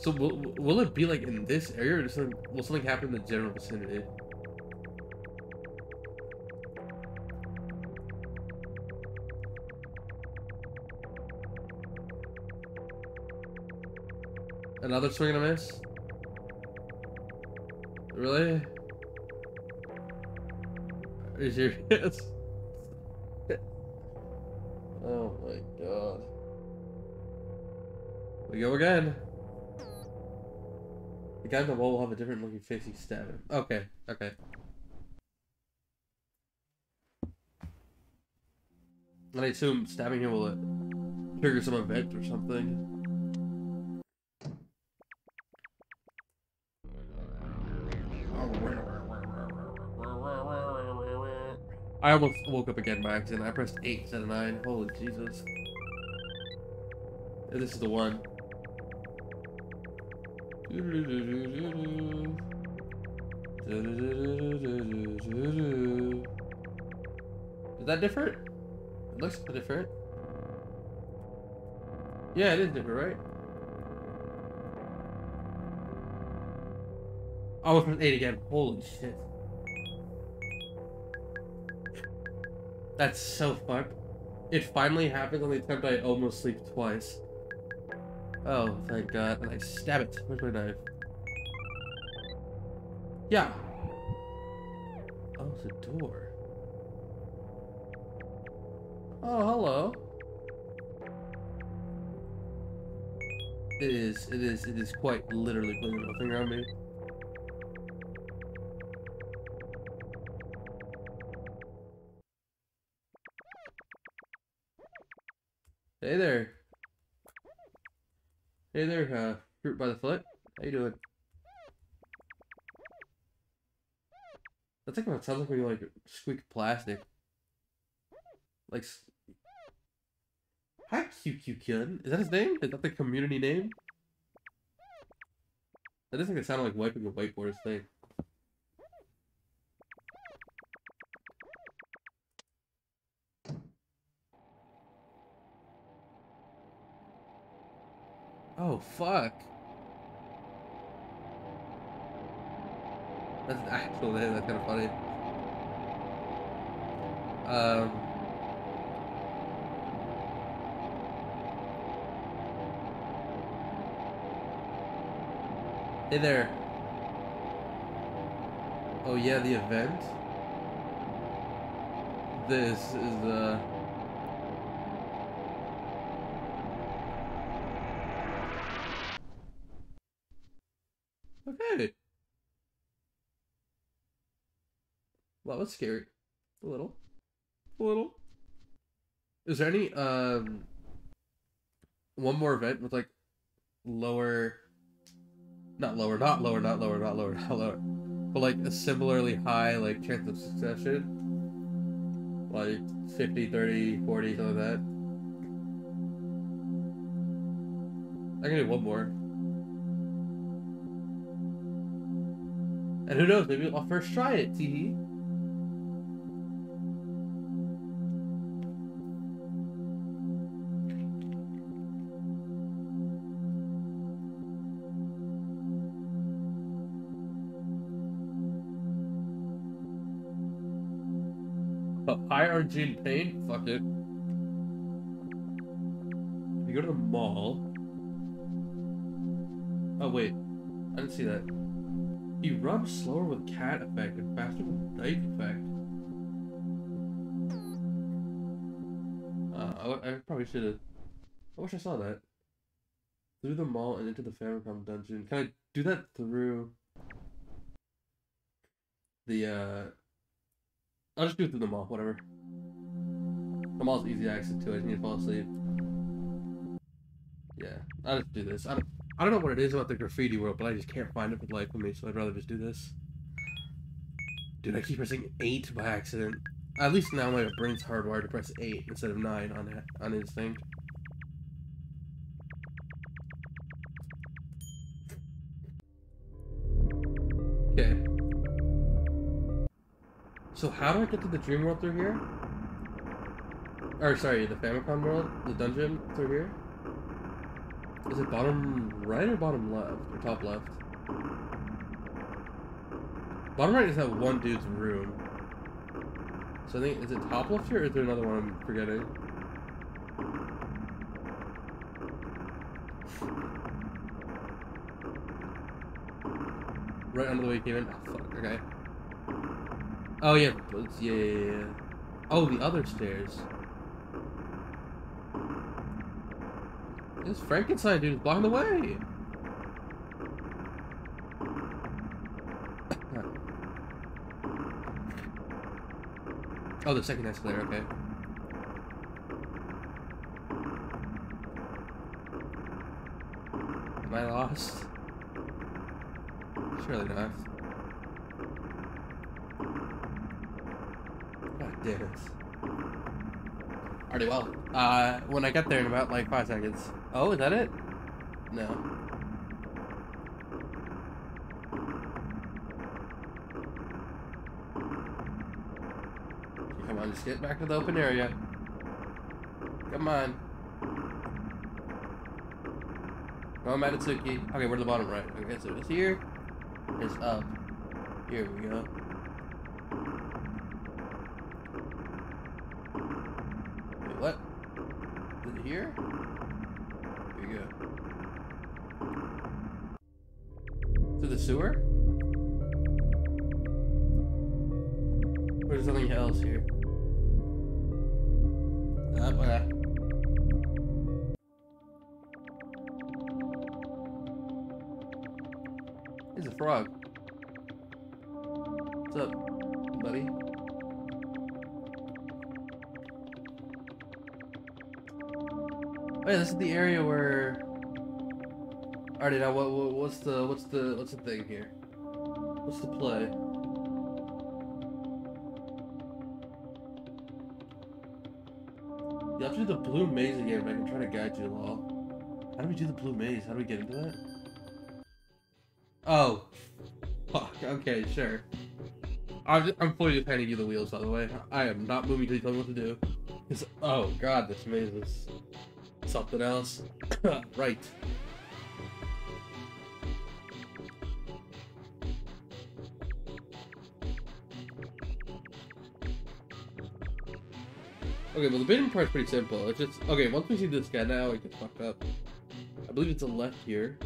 So will, will it be like in this area or something, will something happen in the general vicinity? Another swing and a miss? Really? Are you serious? oh my god. We go again. The guy the wall will have a different looking face he's stabbing. Okay, okay. And I assume stabbing him will uh, trigger some event or something. I almost woke up again by accident. I pressed 8 instead of 9. Holy Jesus. This is the one. Is that different? It looks different. Yeah, it is different, right? Oh, it's from 8 again. Holy shit. That's so fucked. It finally happened on the attempt I almost sleep twice. Oh, thank God. And I stab it. Where's my knife? Yeah. Oh, it's a door. Oh, hello. It is, it is, it is quite literally putting a finger on me. Hey there. Hey there, uh, fruit by the foot. How you doing? That's like what it sounds like when you like squeak plastic. Like. Hi, QQ Kid. Is that his name? Is that the community name? That doesn't sounded like wiping a whiteboard thing. Fuck. That's the actual name, that's kind of funny. Um... Hey there. Oh yeah, the event? This is, uh... Okay. Well, that was scary. A little. A little. Is there any, um... One more event with, like, lower... Not lower, not lower, not lower, not lower, not lower. But, like, a similarly high, like, chance of succession? Like, 50, 30, 40, something like that. I can do one more. And who knows, maybe I'll first try it, tee High Argene paint? Fuck it. You go to the mall. Oh wait, I didn't see that. He rubs slower with cat effect and faster with knife effect. Uh, I, I probably should have. I wish I saw that. Through the mall and into the Famicom dungeon. Can I do that through the, uh... I'll just do it through the mall, whatever. The mall's easy access to it, I need to fall asleep. Yeah, I'll just do this. I don't... I don't know what it is about the graffiti world, but I just can't find it for the life of me, so I'd rather just do this. Dude, I keep pressing 8 by accident. At least now my brain's hardwired to press 8 instead of 9 on, on instinct. Okay. So how do I get to the dream world through here? Or sorry, the Famicom world? The dungeon through here? Is it bottom right or bottom left? Or top left? Bottom right is that one dude's room. So I think, is it top left here or is there another one I'm forgetting? Right under the way came in? Oh, fuck, okay. Oh yeah, yeah, yeah, yeah. Oh, the other stairs. This Frankenstein dude is blocking the way. oh, the second escalator, okay. Am I lost? Surely not. God damn it. Already well. Uh, when I get there in about like five seconds. Oh, is that it? No. Come on, just get back to the open area. Come on. Oh, Come on, Madotsuki. Okay, we're at the bottom right. Okay, so it's here. It's up. Here we go. Wait, what? Is it here? To the sewer? Or is something else here? That way. There's a frog. Yeah, this is the area where. Alrighty, now what, what what's the what's the what's the thing here? What's the play? You have to do the blue maze again, but I can try to guide you along. How do we do the blue maze? How do we get into that? Oh. Fuck, okay, sure. I'm, I'm fully just handing you the wheels, by the way. I am not moving till you tell me what to do. Oh god, this maze is something else. right. Okay, well the bidding part's pretty simple. It's just okay. Once we see this guy now, it gets fucked up. I believe it's a left here,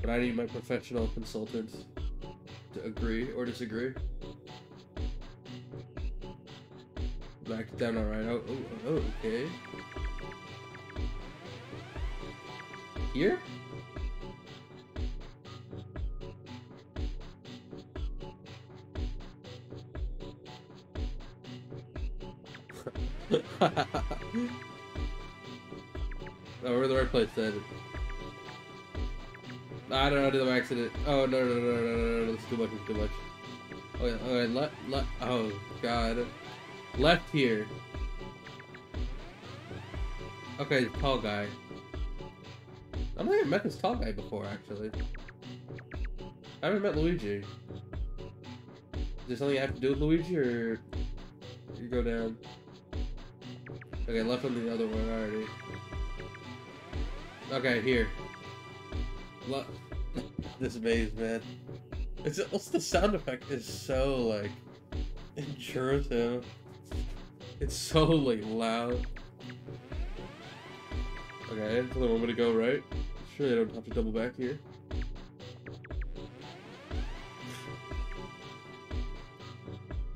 but I need my professional consultants to agree or disagree. Back down, alright. Oh, oh, oh, okay. Here? oh, we're in the right place then. I don't know, did I accident? Oh, no, no, no, no, no, no, no, too much, it's too much. Oh, yeah, okay, left, left, oh, God. Left here. Okay, tall guy. Don't think I've met this tall guy before, actually. I haven't met Luigi. Is there something I have to do with Luigi, or you go down? Okay, left on the other one already. Okay, here. Le this maze, man. It's what's the sound effect is so like intrusive. It's so like loud. Okay, it's the moment to go right. Sure, they don't have to double back here.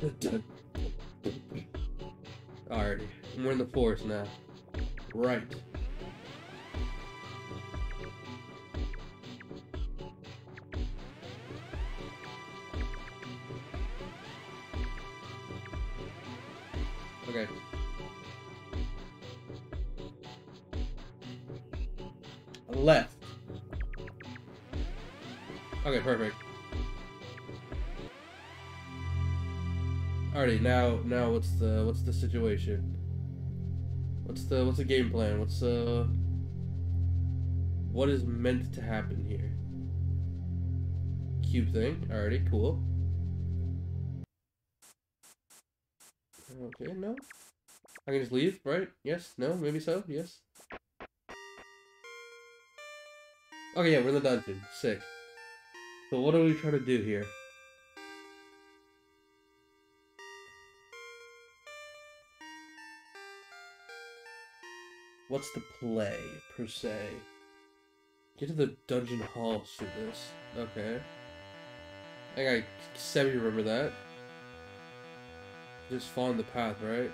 Alrighty, we're in the forest now. Right. Now now what's the what's the situation? What's the what's the game plan? What's uh what is meant to happen here? Cube thing. already cool. Okay, no. I can just leave, right? Yes, no, maybe so, yes. Okay, yeah, we're in the dungeon. Sick. So what are we trying to do here? What's the play, per se? Get to the dungeon halls through this. Okay. I think I semi remember that. Just follow the path, right?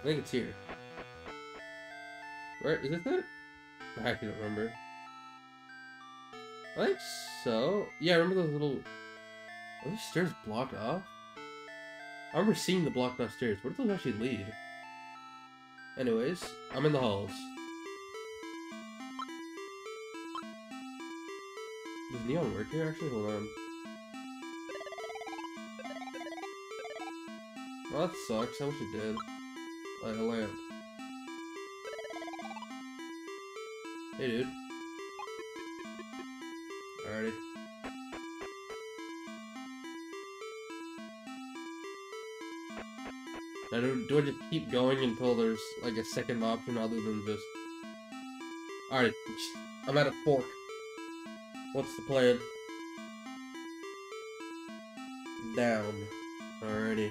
I think it's here. Where is it? I don't remember. I think so. Yeah, I remember those little... Are those stairs blocked off? I remember seeing the blocked off stairs. Where do those actually lead? Anyways, I'm in the halls. Does neon work here actually? Hold on. Well, that sucks. I wish it did. Oh, like a lamp. Hey, dude. Alrighty. Now, do, do I just keep going until there's, like, a second option other than just... Alright, I'm at a fork. What's the plan? down. Alrighty.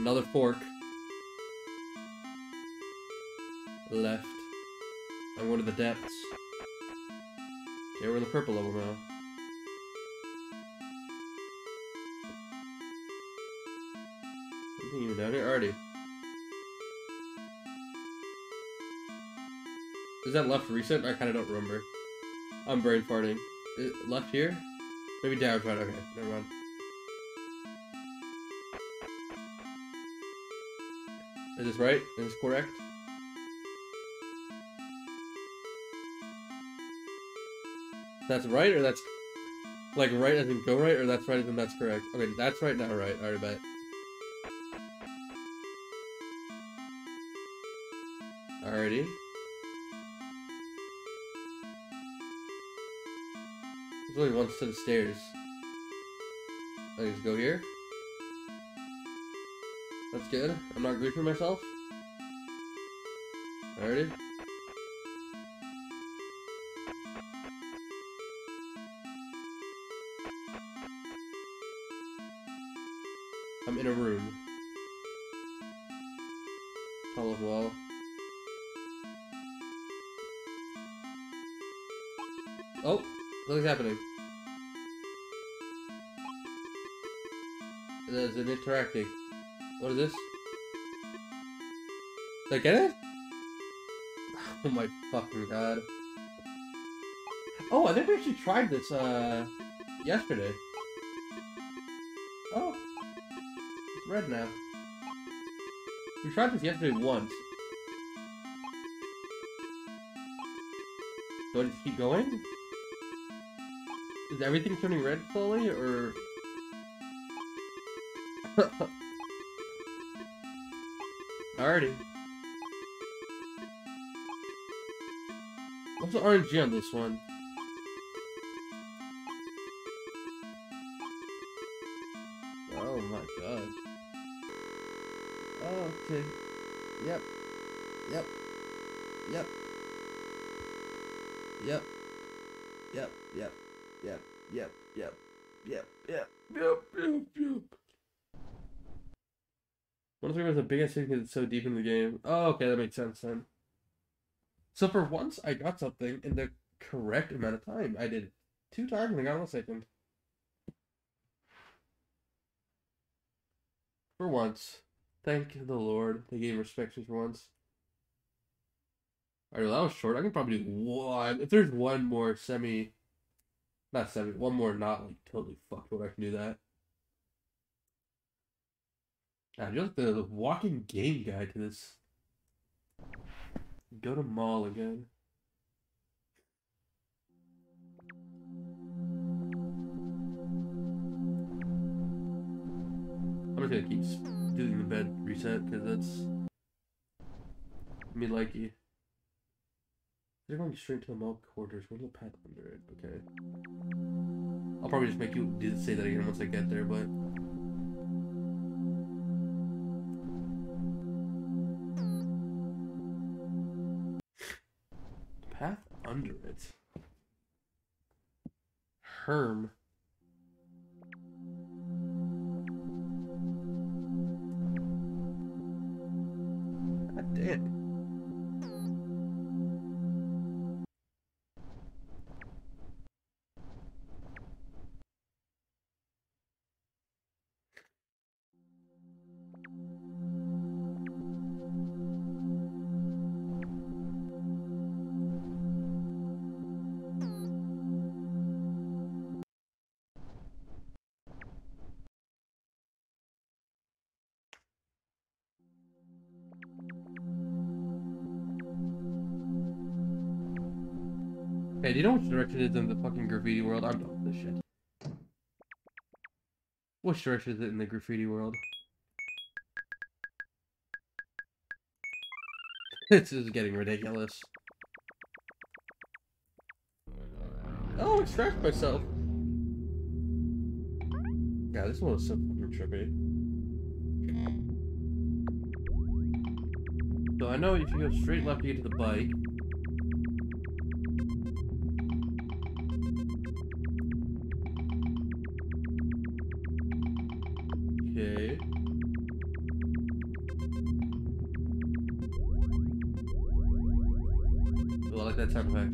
Another fork. Left. I'm going to the depths. Okay, we're in the purple level now. Anything even down here? Already. Is that left reset? I kind of don't remember. I'm brain farting. Is left here? Maybe down right. Okay, never mind. Is this right? Is this correct? That's right, or that's like right as in go right, or that's right as in that's correct. Okay, that's right now, right? Already bet. Alrighty. There's only one set of stairs. I just go here. Good. I'm not griefing myself. Alrighty. I'm in a room. Tall of wall. Oh, something's happening. There's an interacting. What is this? Did I get it? Oh my fucking god. Oh, I think we actually tried this, uh, yesterday. Oh. It's red now. We tried this yesterday once. Do I just keep going? Is everything turning red slowly, or... Alrighty. What's the RNG on this one? Oh my god. Oh, okay. Yep. Yep. Yep. Yep. Yep. Yep. Yep. Yep. Yep. Yep. Because it's so deep in the game. Oh, okay, that makes sense then. So for once, I got something in the correct amount of time. I did two times and I got a second. For once. Thank the Lord. The game respects me for once. Alright, well, that was short. I can probably do one. If there's one more semi... Not semi, one more not like totally fucked what I can do that. God, you're like the walking game guide to this. Go to mall again. I'm just gonna keep doing the bed reset because that's me likey. They're going straight to the mall quarters. Where's the path under it? Okay. I'll probably just make you say that again once I get there, but. Under it. Herm. You know which direction is in the fucking graffiti world? I'm done with this shit. Which direction is it in the graffiti world? this is getting ridiculous. Oh, I scratched myself. Yeah, this one was so fucking trippy. So I know if you go straight left, you get to the bike. Well,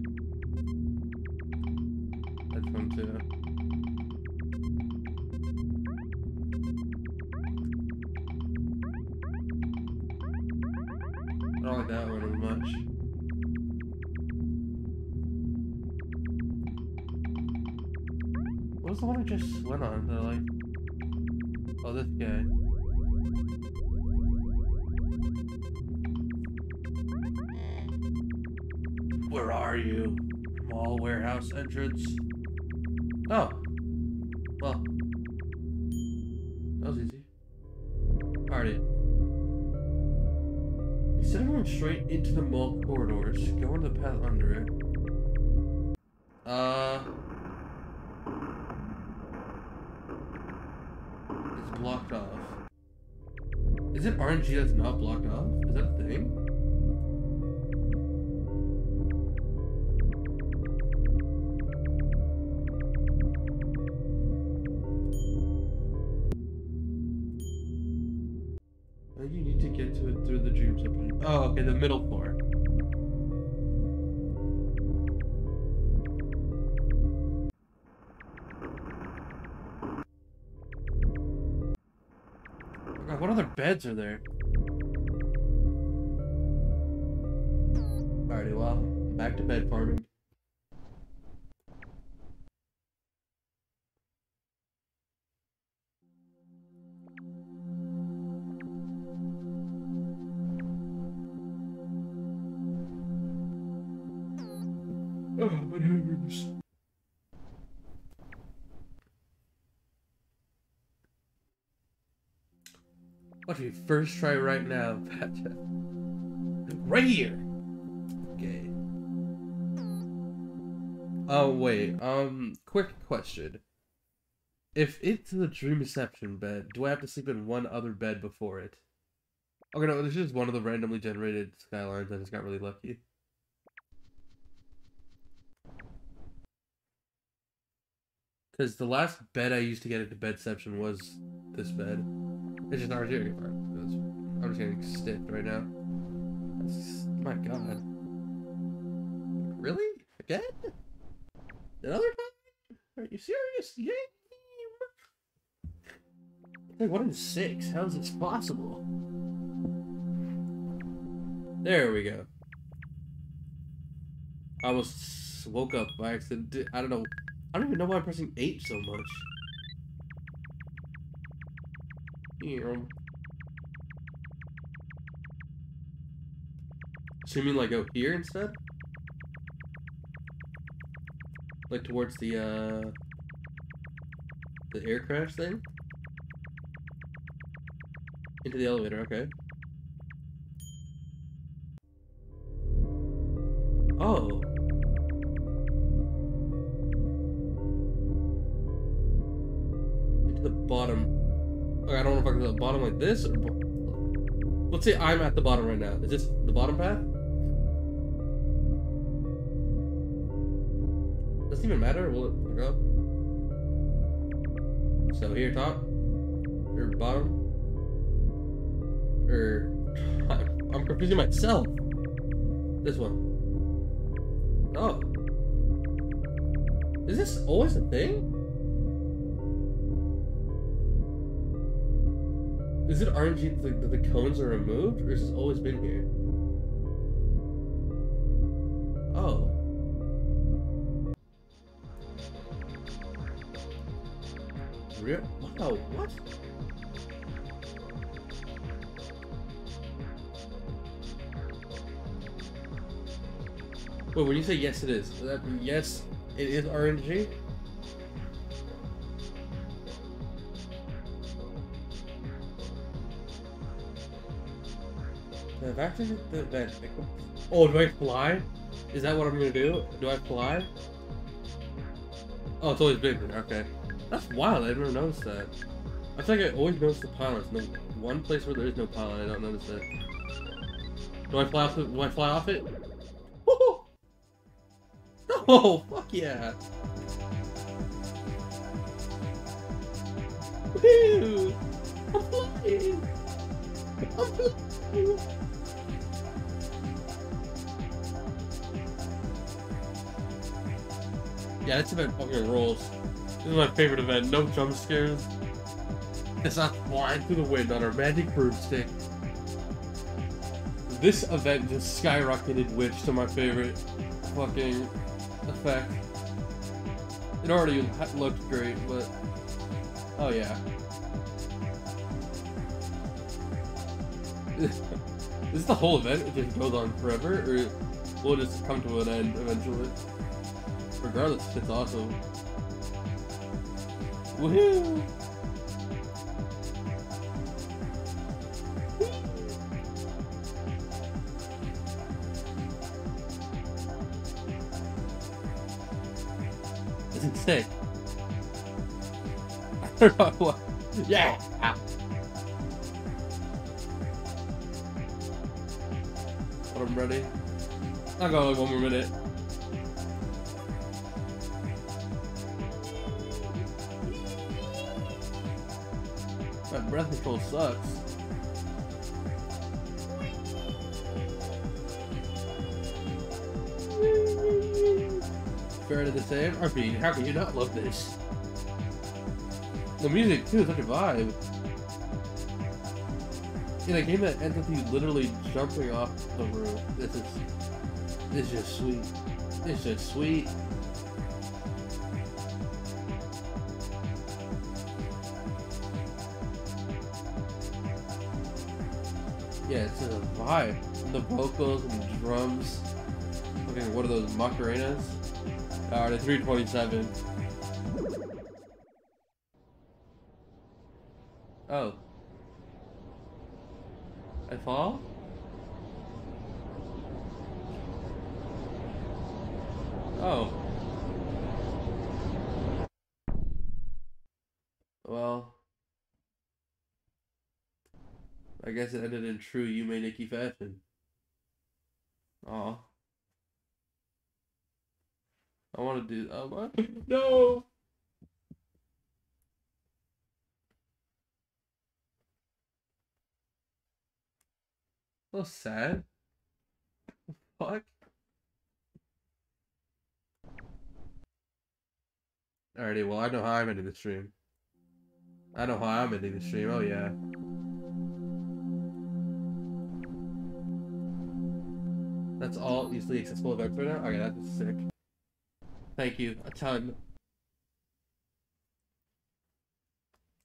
beds are there? Alrighty, well, back to bed farming. First try right now, Patcha? Right here! Okay. Oh, wait. Um, quick question. If it's the dream reception bed, do I have to sleep in one other bed before it? Okay, no, this is one of the randomly generated skylines. I just got really lucky. Because the last bed I used to get into bedception was this bed. It's just RG. Okay, fine. I'm just getting stiffed right now. That's, my god. Really? Again? Another time? Are you serious? Game? Like one in six. How is this possible? There we go. I almost woke up by accident. I don't know. I don't even know why I'm pressing 8 so much. Yeah. So mean like out here instead? Like towards the uh the air crash thing? Into the elevator, okay. Oh. Into the bottom. Okay, I don't know if I can go to the bottom like this or. Let's say I'm at the bottom right now. Is this the bottom path? Even matter. Will it go? So here, top or bottom, er, or I'm confusing myself. This one. Oh. Is this always a thing? Is it RNG that the, the cones are removed, or has this always been here? Real? Wow, what? Wait, when you say yes, it is, that yes, it is RNG? The vaccine, the, the, oh, do I fly? Is that what I'm gonna do? Do I fly? Oh, it's always there. Okay, that's wild. I never noticed that. I feel like I always notice the pylons. No, one place where there is no pylon, I don't notice it. Do I fly off? The, do I fly off it? Woohoo! Oh, fuck yeah! Woo! Yeah, this event fucking rolls. This is my favorite event. No jump scares. It's not flying through the wind on our magic broomstick. This event just skyrocketed Witch to my favorite fucking effect. It already looked great, but oh yeah. is the whole event it just goes on forever, or will it just come to an end eventually? Regardless, it's awesome. Woohoo! Isn't sick? I don't know what. Yeah! But I'm ready. I'll go like one more minute. Sucks. Fair to the same? RP, how can you not love this? The music too is such a vibe. In a game that ends with you literally jumping off the roof, this is this is just sweet. It's just sweet. Yeah, it's a vibe. The vocals and the drums. Okay, what are those Macarenas? Uh, Alright, at 327. Oh. I fall? Oh. Well. I guess it ended in true Yume Nikki fashion. Aw. I want to do. Oh, no. So sad. Fuck. Alrighty, well I know how I'm ending the stream. I know how I'm ending the stream, oh yeah. That's all easily accessible events right now? Okay, that's sick. Thank you, a ton.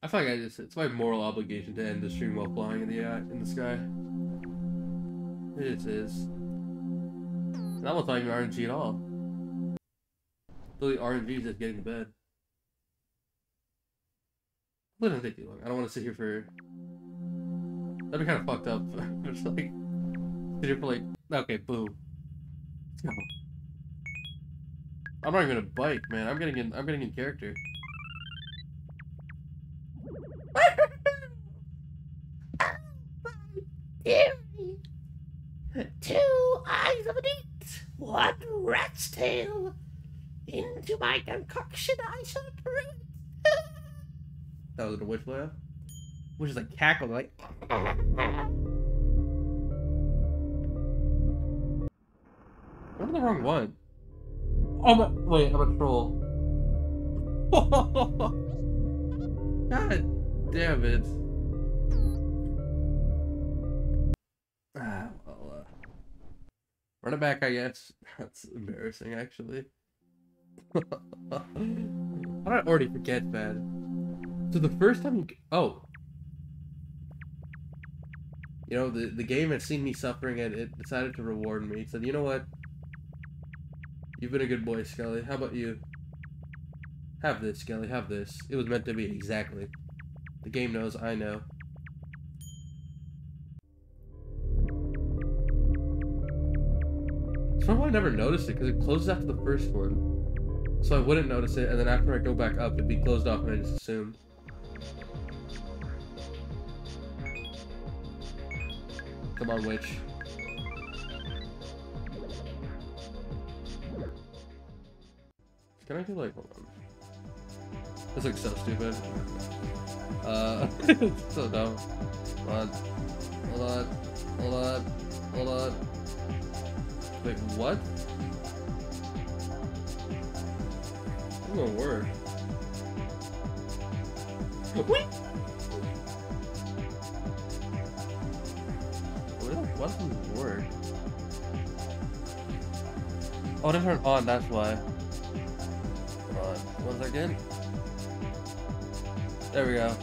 I feel like I just, it's my moral obligation to end the stream while flying in the, uh, in the sky. It is. That was not even RNG at all. Literally RNG is just getting to bed. It doesn't take too long. I don't want to sit here for... That'd be kind of fucked up. just like... Sit here for like... Okay, boom. Let's. I'm not even gonna bike, man. I'm getting in. I'm getting in character. Two eyes of a neat, one rat's tail. Into my concoction I shall throw it. that was a witch laugh. Which is like cackle, like. What's the wrong one? Oh my, wait, I'm a troll. God damn it. Ah, well, uh, run it back, I guess. That's embarrassing, actually. How did I already forget, man? So the first time you... Oh. You know, the, the game had seen me suffering and it decided to reward me. It said, you know what? You've been a good boy, Skelly. How about you? Have this, Skelly. Have this. It was meant to be, exactly. The game knows, I know. Somehow I never noticed it, because it closes after the first one. So I wouldn't notice it, and then after I go back up, it'd be closed off, and I just assumed. Come on, witch. Can I do like, hold on. This looks so stupid. Uh, so dumb. Come on. Hold on. Hold on. Hold on. Wait, what? That won't work. Wait! What doesn't work? Oh, it turned on, that's why. On. One second. There we go.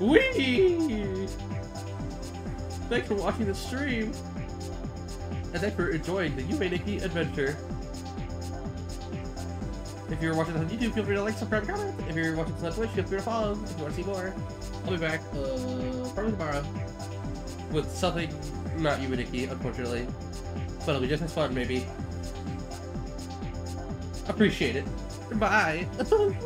Whee! Thanks for watching the stream! And thanks for enjoying the Yume Nikki adventure. If you're watching this on YouTube, feel free to like, subscribe, comment. If you're watching this on Twitch, feel free to follow if you want to see more. I'll be back, uh, probably tomorrow. With something not Yume Nikki, unfortunately. But it'll be just as fun, maybe. Appreciate it. Bye!